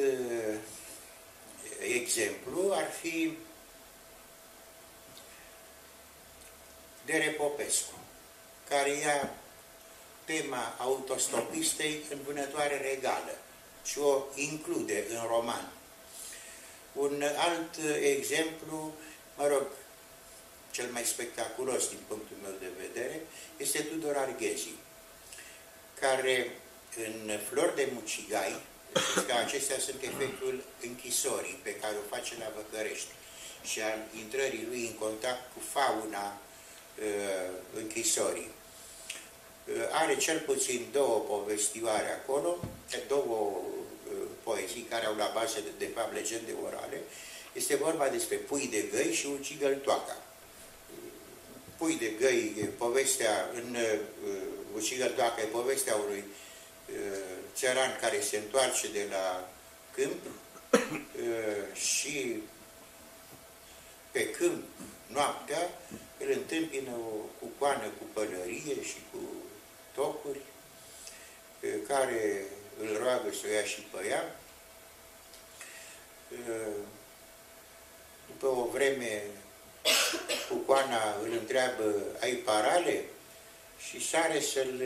exemplu ar fi Dere Popescu, care ia tema autostopistei în vânătoare regală și o include în roman. Un alt exemplu, mă rog, cel mai spectaculos din punctul meu de vedere, este Tudor Arghezi, care în Flori de Mucigai, că acestea sunt efectul închisorii pe care o face la Văcărești și al intrării lui în contact cu fauna uh, închisorii. Uh, are cel puțin două povestioare acolo, două uh, poezii care au la bază, de, de fapt, legende orale. Este vorba despre pui de găi și ucigăl toaca. Pui de găi, povestea în uh, ucigăl toaca, e povestea unui uh, țăran care se întoarce de la câmp uh, și pe câmp, noaptea, îl întâmpină o cucoană cu pălărie și cu tocuri, care îl roagă să o ia și pe ea. După o vreme, cucoana îl întreabă, ai parale? și sare să-l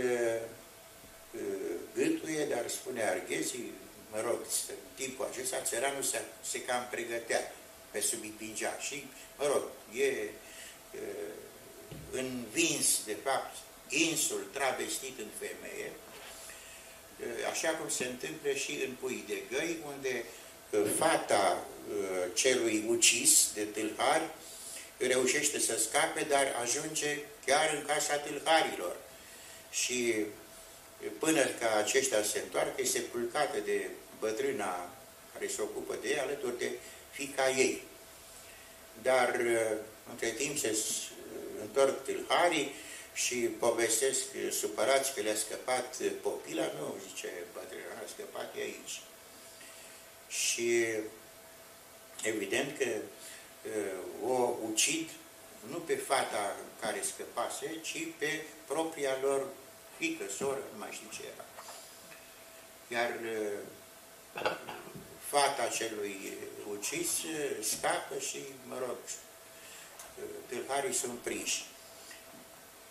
gâtuie, dar spune Arghezii, mă rog, în timpul acesta țăranul se, se cam pregătea pe sub Ipingea și, mă rog, e învins, de fapt, insul travestit în femeie, așa cum se întâmplă și în Pui de Găi, unde fata celui ucis de tâlhari reușește să scape, dar ajunge chiar în casa tâlharilor. Și până ca aceștia se întoarcă, e sepultată de bătrâna care se ocupă de ea, alături de fica ei. Dar între timp se întorc tâlharii și povestesc supărați că le-a scăpat popila, nu, zice bătrâna, a scăpat e aici. Și evident că o ucid nu pe fata care scăpase, ci pe propria lor fică, soră, nu mai știu ce era. Iar fata celui ucis scapă și, mă rog, tâlharii sunt prinși.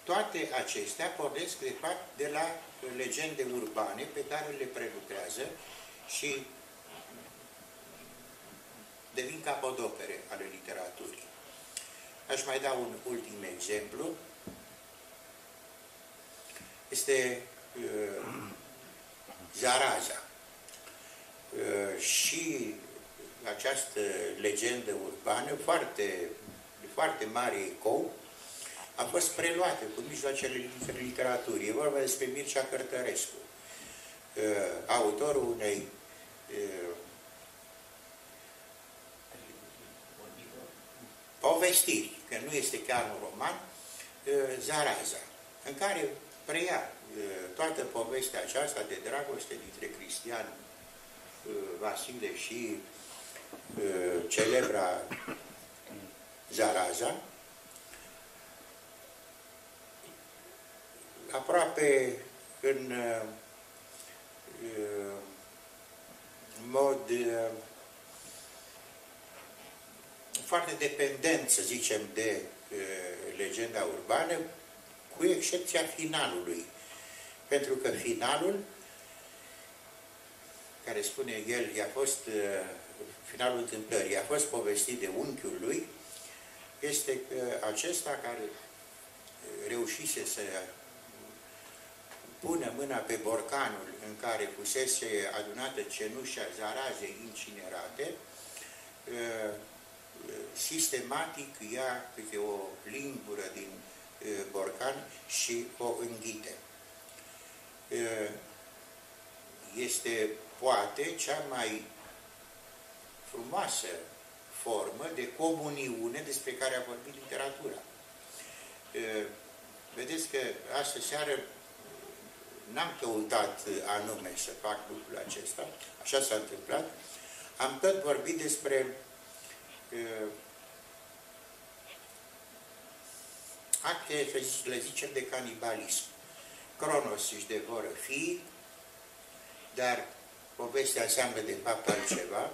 Toate acestea pornesc, de fapt, de la legende urbane pe care le prelucrează și devin capodopere ale literaturii. Aș mai da un ultim exemplu. Este uh, Zaraza. Uh, și această legendă urbană, foarte, foarte mare ecou, a fost preluată cu mijloacele literaturii. E vorba despre Mircea Cărtărescu, uh, autorul unei uh, povestiri, că nu este chiar un roman, uh, Zaraza, în care preia toată povestea aceasta de dragoste dintre Cristian Vasile și celebra Zaraza, aproape în mod foarte dependent, să zicem, de legenda urbană, cu excepția finalului. Pentru că finalul, care spune el, i-a fost, finalul întâmplării, a fost povestit de unchiul lui, este că acesta care reușise să pună mâna pe borcanul în care fusese adunată cenușa zaraze incinerate, ă, sistematic ia câte o lingură din ă, borcan și o înghite. Ă, este poate cea mai frumoasă formă de comuniune despre care a vorbit literatura. Vedeți că astăzi seară n-am căutat anume să fac lucrul acesta, așa s-a întâmplat, am tot vorbit despre uh, acte, să le zicem, de canibalism. Cronos își devoră fii, dar povestea înseamnă de fapt altceva.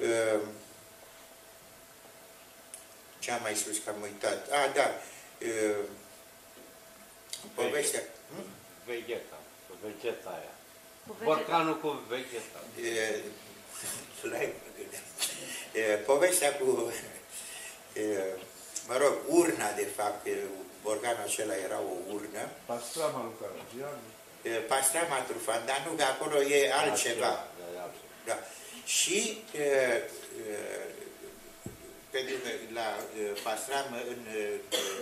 Uh, ce am mai spus că am uitat? Ah, da. Uh, povestea... Hmm? Vegeta, cu vegeta aia. Cu Borcanul cu vegeta. E, e, povestea cu, e, mă rog, urna, de fapt, borcanul acela era o urnă. Pastrama lui Caragian. Pastrama Trufan, dar nu, că acolo e altceva. Da. Și e, e, pentru că la pastramă în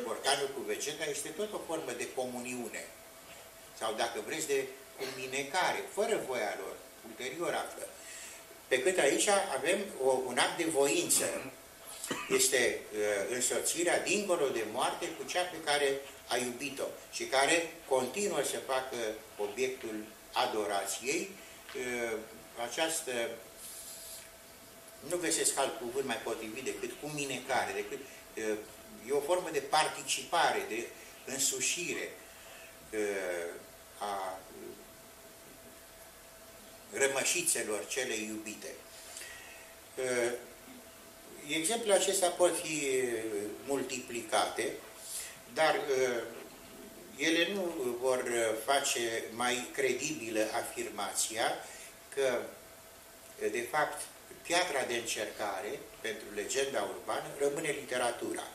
borcanul cu vegeta este tot o formă de comuniune sau dacă vreți de înminecare, fără voia lor, ulterior află. Pe cât aici avem o, un act de voință, este uh, însoțirea dincolo de moarte cu cea pe care a iubit-o și care continuă să facă obiectul adorației. Uh, această, nu găsesc alt cuvânt mai potrivit decât cu minecare, decât, uh, e o formă de participare, de însușire, uh, a rămășițelor cele iubite. Exemplele acestea pot fi multiplicate, dar ele nu vor face mai credibilă afirmația că, de fapt, piatra de încercare pentru legenda urbană rămâne literatura.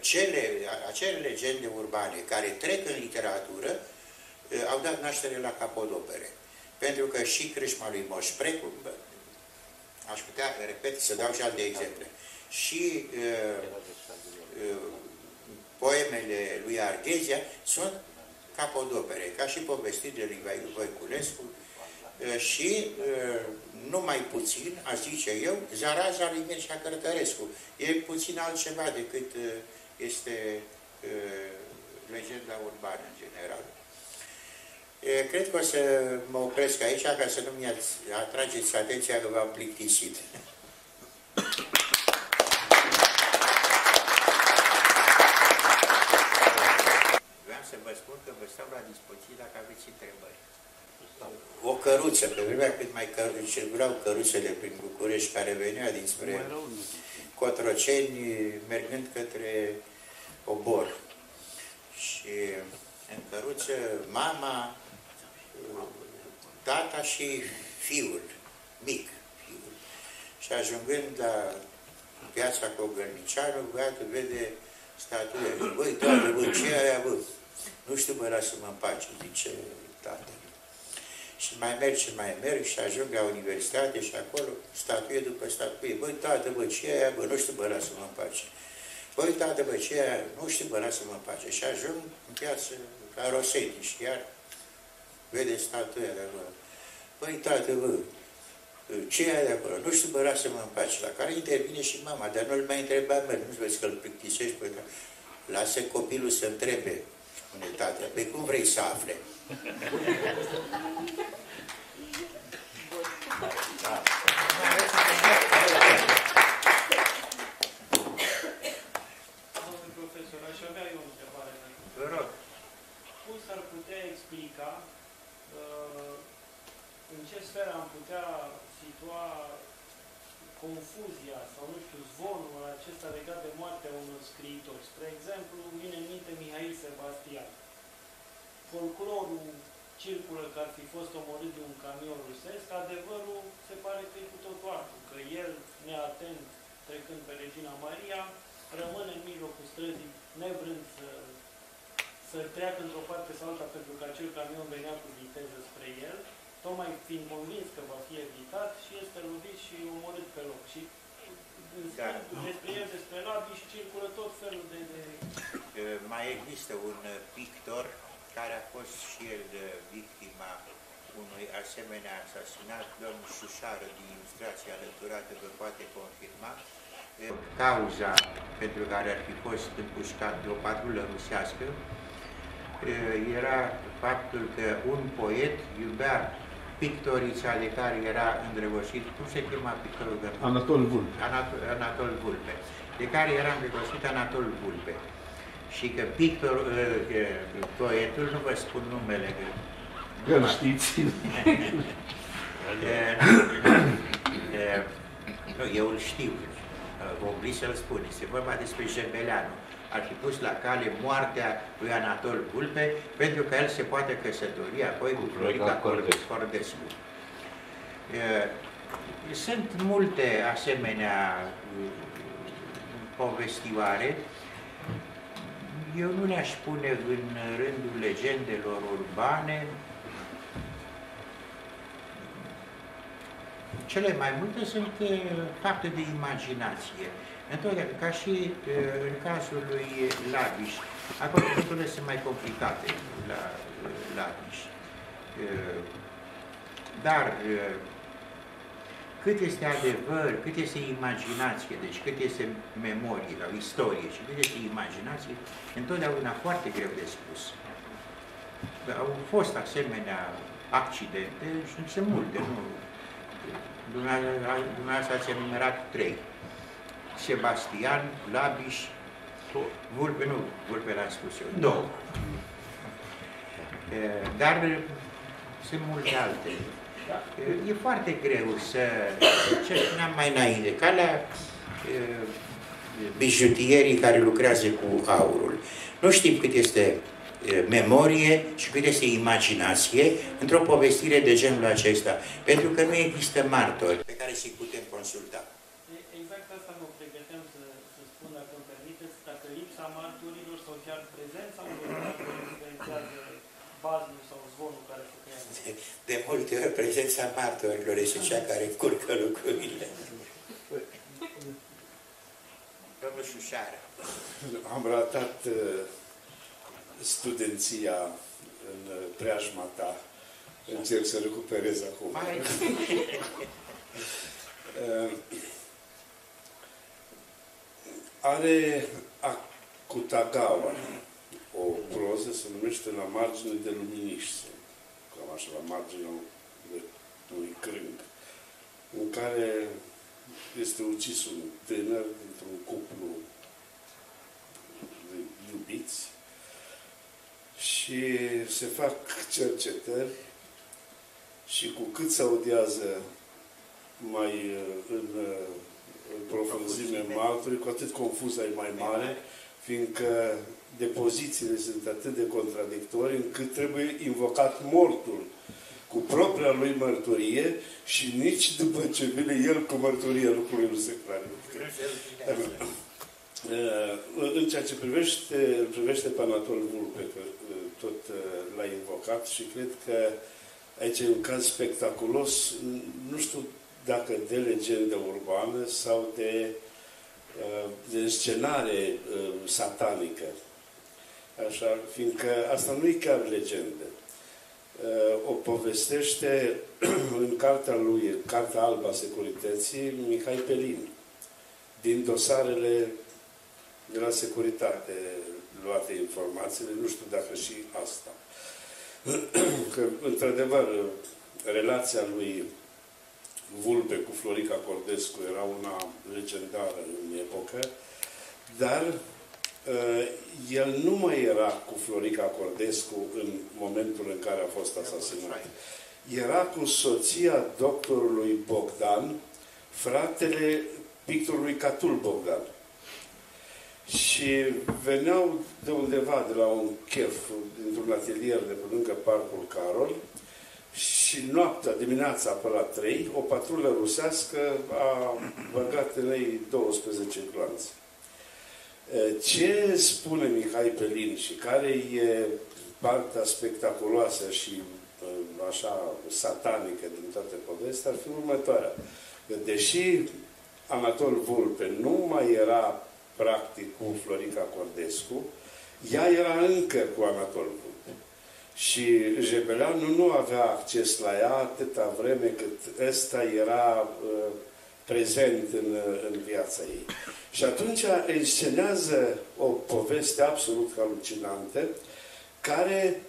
Cele, acele legende urbane care trec în literatură au dat naștere la capodopere. Pentru că și crâșma lui Moș Precu, aș putea, repet, să dau și alte exemple, și uh, uh, poemele lui Arghezia sunt capodopere, ca și povestirile lui Voiculescu uh, și uh, nu mai puțin, aș zice eu, Zaraza lui Mircea Cărtărescu. E puțin altceva decât uh, este uh, legenda urbană în general. Cred că o să mă opresc aici ca să nu mi atrageți atenția că v-am plictisit. Vreau să vă spun că vă stau la dispoziție dacă aveți întrebări. O căruță, pe vremea cât mai căru circulau căruțele prin București, care venea dinspre Cotroceni, mergând către Obor. Și în căruță, mama, tata și fiul, mic fiul. Și ajungând la piața Cogălnicianu, băiatul vede statuia. Băi, toate, bă, ce aia, bă? Nu știu, bă, lasă-mă în pace, zice tatăl. Și mai merg și mai merg și ajung la universitate și acolo, statuie după statuie. Băi, tată, bă, ce aia, bă, nu știu, bă, lasă-mă în pace. Băi, tată, bă, ce aia, nu știu, bă, lasă-mă în pace. Și ajung în piață la Roseni și iar vede statuia de acolo. Păi, tată, bă, ce ai de acolo? Nu știu, bă, lasă-mă în pace. La care intervine și mama, dar nu-l mai întreba mă, nu vezi că îl plictisești, păi, lasă copilul să întrebe, spune tatăl, pe cum vrei să afle? da. Sferă am putea situa confuzia sau, nu știu, zvonul acesta legat de moartea unor scriitori. Spre exemplu, vine în minte Mihail Sebastian. Folclorul circulă că ar fi fost omorât de un camion rusesc, adevărul se pare că e cu totul altul, că el, neatent, trecând pe Regina Maria, rămâne în mijlocul străzii, nevrând să, să treacă într-o parte sau alta, pentru că acel camion venea cu viteză spre el, tocmai fiind convins că va fi evitat și este lovit și omorât pe loc. Și da. despre el, despre Labiș, circulă tot felul de, de... Mai există un pictor care a fost și el victima unui asemenea asasinat, domnul Șușară din ilustrație alăturată vă poate confirma. Cauza pentru care ar fi fost împușcat de o patrulă rusească era faptul că un poet iubea pictorița de care era îndrăgoșit, cum se chema pictorul de Anatol Vulpe. Anatol, Anatol Vulpe, de care era îndrăgoșit Anatol Vulpe. Și că pictor, uh, poetul, nu vă spun numele, că... Că știți. (laughs) eu îl știu, obli să-l spun, este vorba despre Jebeleanu ar fi pus la cale moartea lui Anatol Vulpe, pentru că el se poate căsători apoi cu Florica Cordescu. Sunt multe asemenea povestioare. Eu nu le-aș pune în rândul legendelor urbane. Cele mai multe sunt fapte de imaginație. Întotdeauna, ca și în cazul lui Laviș, acolo lucrurile sunt mai complicate la Laviș. Dar cât este adevăr, cât este imaginație, deci cât este memorie la istorie și cât este imaginație, întotdeauna foarte greu de spus. Au fost asemenea accidente și sunt multe, nu? Dumneavoastră ați enumerat trei. Sebastian, Labiș, Vulpe, nu, Vulpe l-am spus eu, două. Dar sunt multe alte. E foarte greu să, ce spuneam mai înainte, ca la bijutierii care lucrează cu aurul. Nu știm cât este memorie și cât este imaginație într-o povestire de genul acesta. Pentru că nu există martori pe care să-i putem consulta. Exact asta mă pregăteam să, să spun, dacă îmi permiteți, dacă lipsa marturilor sau chiar prezența unor martori influențează bazul sau zvonul care se creează. De, de multe ori prezența martorilor este cea care curcă lucrurile. Domnul Șușară. Am ratat uh, studenția în uh, preajma ta. Încerc să recuperez acum. Mai Uh, Are Akutagawa o proză, se numește La margine de luminiști, sau cam așa, la marginea unui crâng, în care este ucis un tânăr dintr-un cuplu de iubiți și se fac cercetări și cu cât se audiază mai uh, în, uh, în profunzime martorii, cu atât confuza e mai mare, fiindcă depozițiile sunt atât de contradictorii încât trebuie invocat mortul cu propria lui mărturie și nici după ce vine el cu mărturie lucrurile nu se clarifică. Uh, În ceea ce privește, îl privește pe Anatol Vulpe, că uh, tot uh, l-a invocat și cred că aici e un caz spectaculos, nu știu dacă de legendă urbană sau de, de scenare satanică. Așa, fiindcă asta nu e chiar legendă. O povestește (clears throat) în cartea lui, Cartea Albă a Securității, Mihai Pelin, din dosarele de la securitate luate informațiile, nu știu dacă și asta. (clears throat) Că, într-adevăr, relația lui Vulpe cu Florica Cordescu era una legendară în epocă, dar uh, el nu mai era cu Florica Cordescu în momentul în care a fost asasinat. Era cu soția doctorului Bogdan, fratele pictorului Catul Bogdan. Și veneau de undeva, de la un chef, dintr-un atelier de pe lângă Parcul Carol, și noaptea, dimineața, pe la 3, o patrulă rusească a băgat în ei 12 glanți. Ce spune Mihai Pelin și care e partea spectaculoasă și așa satanică din toată povestea ar fi următoarea. Că deși Anatol Vulpe nu mai era practic cu Florica Cordescu, ea era încă cu Anatol Vulpe. Și Jebeleanu nu avea acces la ea atâta vreme cât ăsta era uh, prezent în, în viața ei. Și atunci înscenează o poveste absolut halucinantă care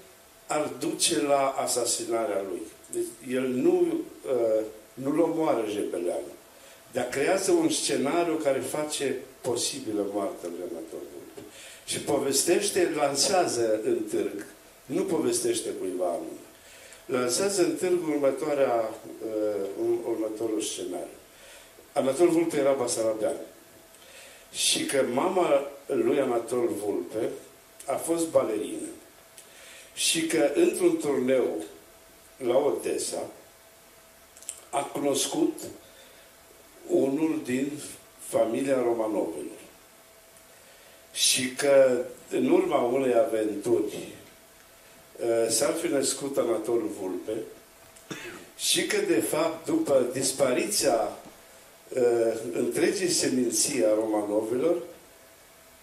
ar duce la asasinarea lui. Deci el nu, uh, nu-l omoară Jebeleanu, dar creează un scenariu care face posibilă moartea lui Anatol Vulpe. Și povestește, lansează în târg, nu povestește cuiva anume, lansează în târg următoarea, uh, următorul scenariu. Anatol Vulpe era basarabean. Și că mama lui Anatol Vulpe a fost balerină. Și că într-un turneu la Odessa a cunoscut unul din familia Romanovilor. Și că în urma unei aventuri uh, s-ar fi născut Anatol Vulpe și că, de fapt, după dispariția uh, întregii seminții a Romanovilor,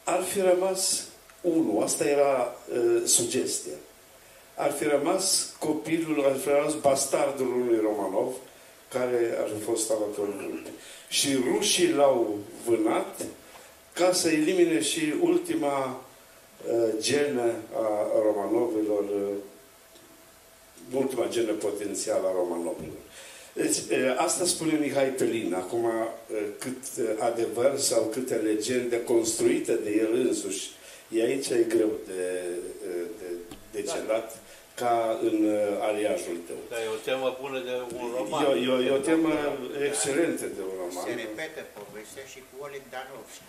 ar fi rămas unul. Asta era uh, sugestia. Ar fi rămas copilul, ar fi rămas bastardul unui Romanov, care ar fi fost Anatol Vulpe. Și rușii l-au vânat ca să elimine și ultima uh, genă a Romanovilor, uh, ultima genă potențială a Romanovilor. Deci, uh, asta spune Mihai Pelin. Acum, uh, cât adevăr sau câte legende construite de el însuși, e aici e greu de, uh, de, de Da. celat ca în uh, aliajul tău. Dar e o temă bună de un roman. E, e, e o temă excelentă de un roman. Se repetă povestea și cu Oleg Danovski.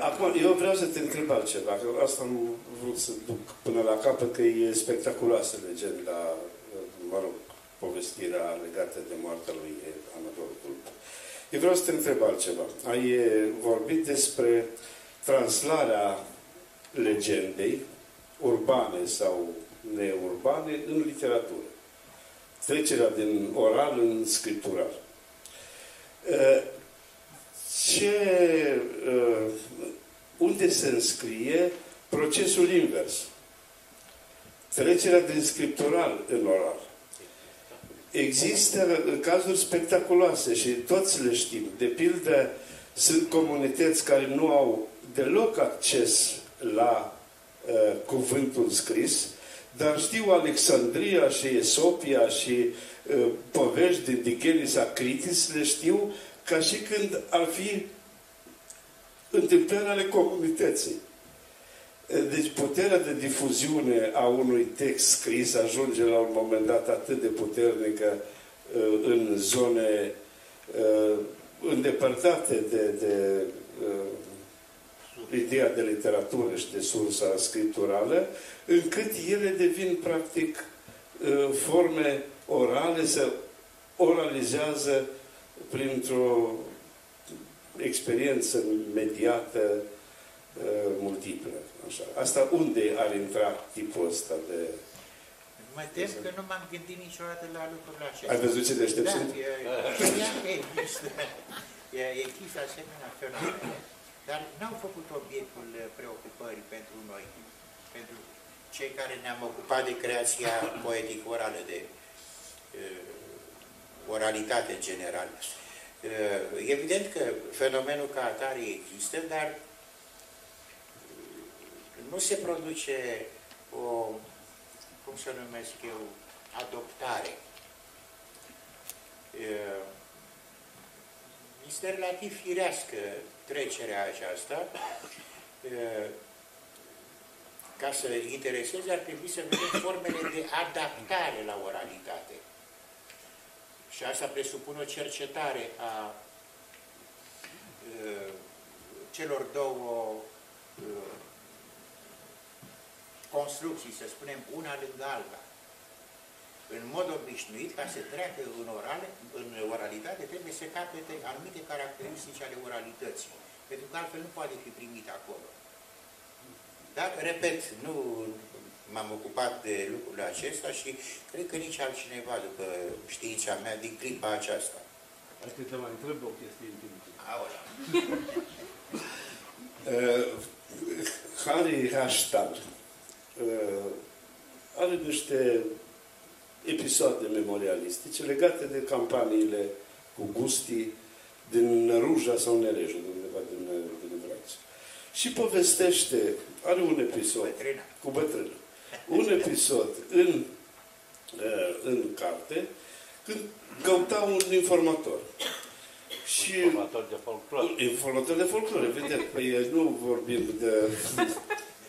Acum, eu vreau să te întreb altceva, că asta am vrut să duc până la capăt, că e spectaculoasă legenda, mă rog, povestirea legată de moartea lui Anatol Culpa. Eu vreau să te întreb altceva. Ai vorbit despre translarea legendei, urbane sau neurbane, în literatură. Trecerea din oral în scriptural. Ce, unde se înscrie procesul invers? Trecerea din scriptural în oral. Există cazuri spectaculoase și toți le știm. De pildă, sunt comunități care nu au deloc acces la uh, cuvântul scris, dar știu Alexandria și Esopia și uh, povești din Digenis Acritis, le știu ca și când ar fi întâmplări ale comunității. Deci puterea de difuziune a unui text scris ajunge la un moment dat atât de puternică uh, în zone uh, îndepărtate de, de uh, ideea de literatură și de sursa scripturală, încât ele devin practic forme orale, se oralizează printr-o experiență mediată multiplă. Așa. Asta unde ar intra tipul ăsta de... Mă tem că nu m-am gândit niciodată la lucrurile acestea. Ai văzut ce deștept da, sunt? E, e, există, e, există asemenea fenomene, dar n-au făcut obiectul preocupării pentru noi, pentru cei care ne-am ocupat de creația poetic-orală, de uh, oralitate în general. Uh, evident că fenomenul ca atare există, dar nu se produce o, cum să numesc eu, adoptare. Este relativ firească trecerea aceasta. Ca să intereseze, ar trebui să vedem formele de adaptare la oralitate. Și asta presupune o cercetare a celor două construcții, să spunem, una lângă alta. În mod obișnuit, ca să treacă în, orale, în oralitate, trebuie să capete anumite caracteristici ale oralității, pentru că altfel nu poate fi primit acolo. Dar, repet, nu m-am ocupat de lucrurile acestea și cred că nici altcineva, după știința mea, din clipa aceasta. Hai să te mai întreb o chestie în timp. Aola. (laughs) uh, Harry Hashtal uh, are niște episoade memorialistice legate de campaniile cu gustii din Ruja sau Nereja, de undeva din, din Vraț. Și povestește, are un episod Bătrână. cu bătrână, un episod în, uh, în carte când căuta un informator. Și Informator de folclor. informator de folclor, evident. Păi nu vorbim de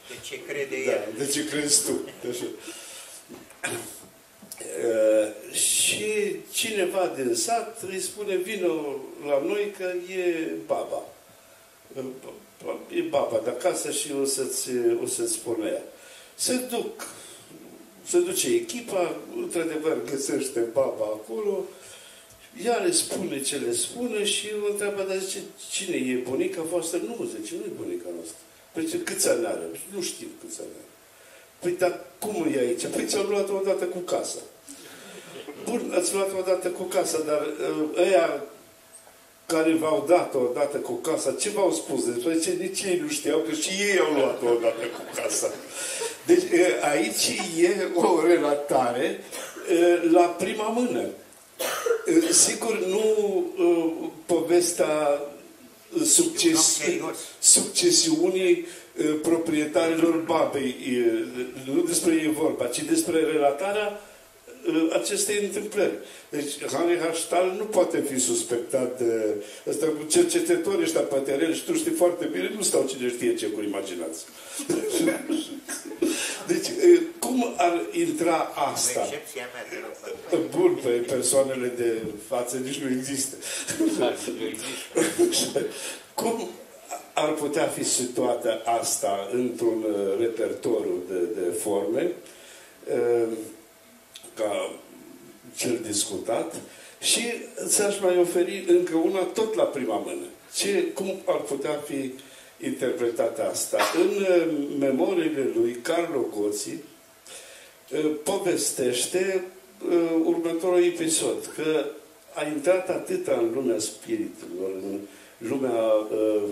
De ce crede da, el? de ce crezi tu? Așa. Uh, și cineva din sat îi spune, vină la noi că e baba. Uh, E baba de acasă și o să-ți, o să-ți spună ea. Se duc, se duce echipa, într-adevăr găsește baba acolo, ea le spune ce le spune și o întreabă, dar zice, cine e bunica voastră? Nu, zice, nu e bunica noastră. Păi zice, câți ani are? Nu știu câți ani are. Păi, dar cum e aici? Păi ți-am luat odată cu casa. Bun, ați luat odată cu casa, dar uh, ăia care v-au dat odată cu casa, ce v-au spus despre ce nici ei nu știau, că și ei au luat odată cu casa. Deci uh, aici e o relatare uh, la prima mână. Uh, Sigur, nu uh, povestea uh, succes, Om serios. succesiunii uh, proprietarilor babei. Uh, Nu despre ei e vorba, ci despre relatarea uh, acestei întâmplări. Deci Henry Hastal nu poate fi suspectat de ăsta cu cercetătorii ăștia pe teren și tu știi foarte bine, nu stau cine știe ce cu imaginați. (laughs) Deci, uh, cum ar intra asta? Excepția mea, te rog. Bun, pe persoanele de față nici nu există. Care există. (laughs) Cum ar putea fi situată asta într-un uh, repertoriu de, de forme, uh, ca cel discutat, și ți-aș mai oferi încă una tot la prima mână. Ce, cum ar putea fi interpretată asta? În uh, memoriile lui Carlo Gozzi povestește următorul episod, că a intrat atâta în lumea spiriturilor, în lumea uh,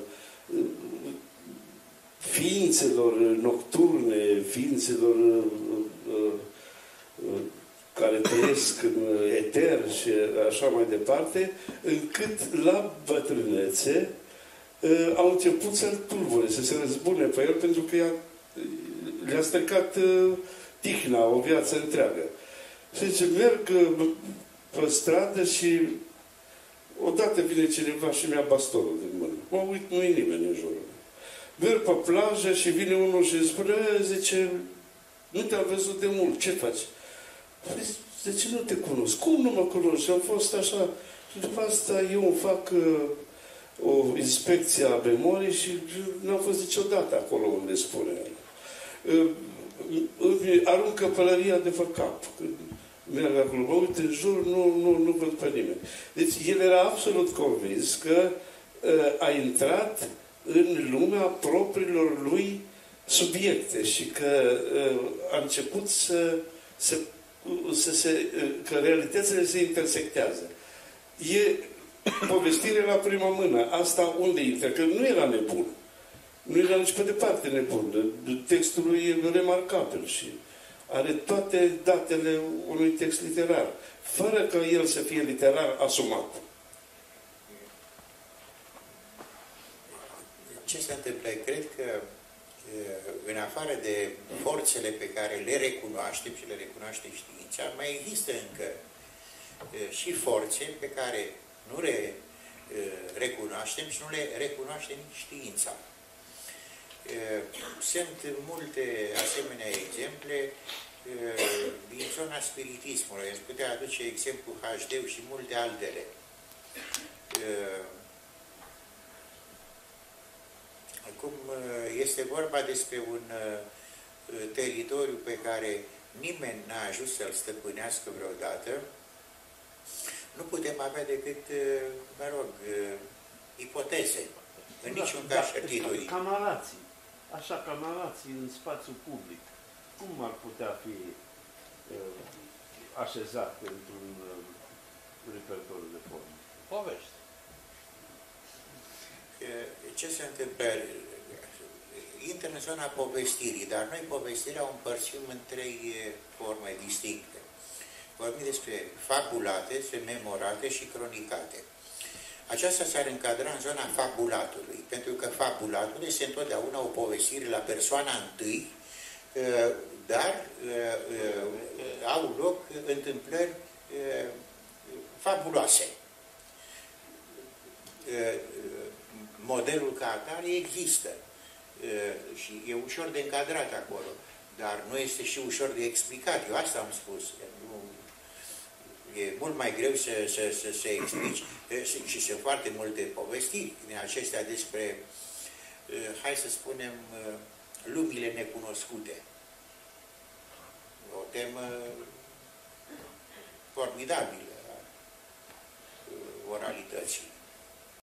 ființelor nocturne, ființelor uh, uh, care trăiesc în eter și așa mai departe, încât la bătrânețe uh, au început să-l tulbure, să se răzbune pe el, pentru că le-a stricat uh, tihna o viață întreagă. Și zice, merg uh, pe stradă și odată vine cineva și mi-a bastonul din mână. Mă uit, nu e nimeni în jurul Merg pe plajă și vine unul și spune, zice, nu te-am văzut de mult, ce faci? Zice, nu te cunosc. Cum nu mă cunosc? Am fost așa. Și după asta eu îmi fac uh, o inspecție a memoriei și n-am fost niciodată acolo unde spune el. Uh, îmi aruncă pălăria de pe cap merg acolo, mă uit în jur, nu, nu, nu văd pe nimeni. Deci el era absolut convins că uh, a intrat în lumea propriilor lui subiecte și că uh, a început să, să, să se, uh, că realitățile se intersectează. E povestire la prima mână. Asta unde intră? Că nu era nebun. Nu era nici pe departe nebun. Textul lui e remarcabil și are toate datele unui text literar, fără ca el să fie literar asumat. Ce se întâmplă? Cred că în afară de forțele pe care le recunoaștem și le recunoaște știința, mai există încă și forțe pe care nu le recunoaștem și nu le recunoaște nici știința. Sunt multe asemenea exemple din zona spiritismului. Aș putea aduce exemplu hd și multe altele. Acum este vorba despre un teritoriu pe care nimeni n-a ajuns să-l stăpânească vreodată, nu putem avea decât, mă rog, ipoteze, în da, niciun caz da, certitudini. Camarații așa ca narații în spațiu public, cum ar putea fi uh, așezat într-un uh, repertoriu de formă? Povești. Ce se întâmplă? Intră în zona povestirii, dar noi povestirea o împărțim în trei forme distincte. Vorbim despre fabulate, despre memorate și cronicate. Aceasta s-ar încadra în zona fabulatului, pentru că fabulatul este întotdeauna o povestire la persoana întâi, uh, dar uh, uh, au loc întâmplări fabuloase. Modelul ca atare există și e ușor de încadrat acolo, dar nu este și ușor de explicat. Eu asta am spus e mult mai greu să, să, să se explici și sunt foarte multe povestiri din acestea despre, hai să spunem, lumile necunoscute. O temă formidabilă a oralității.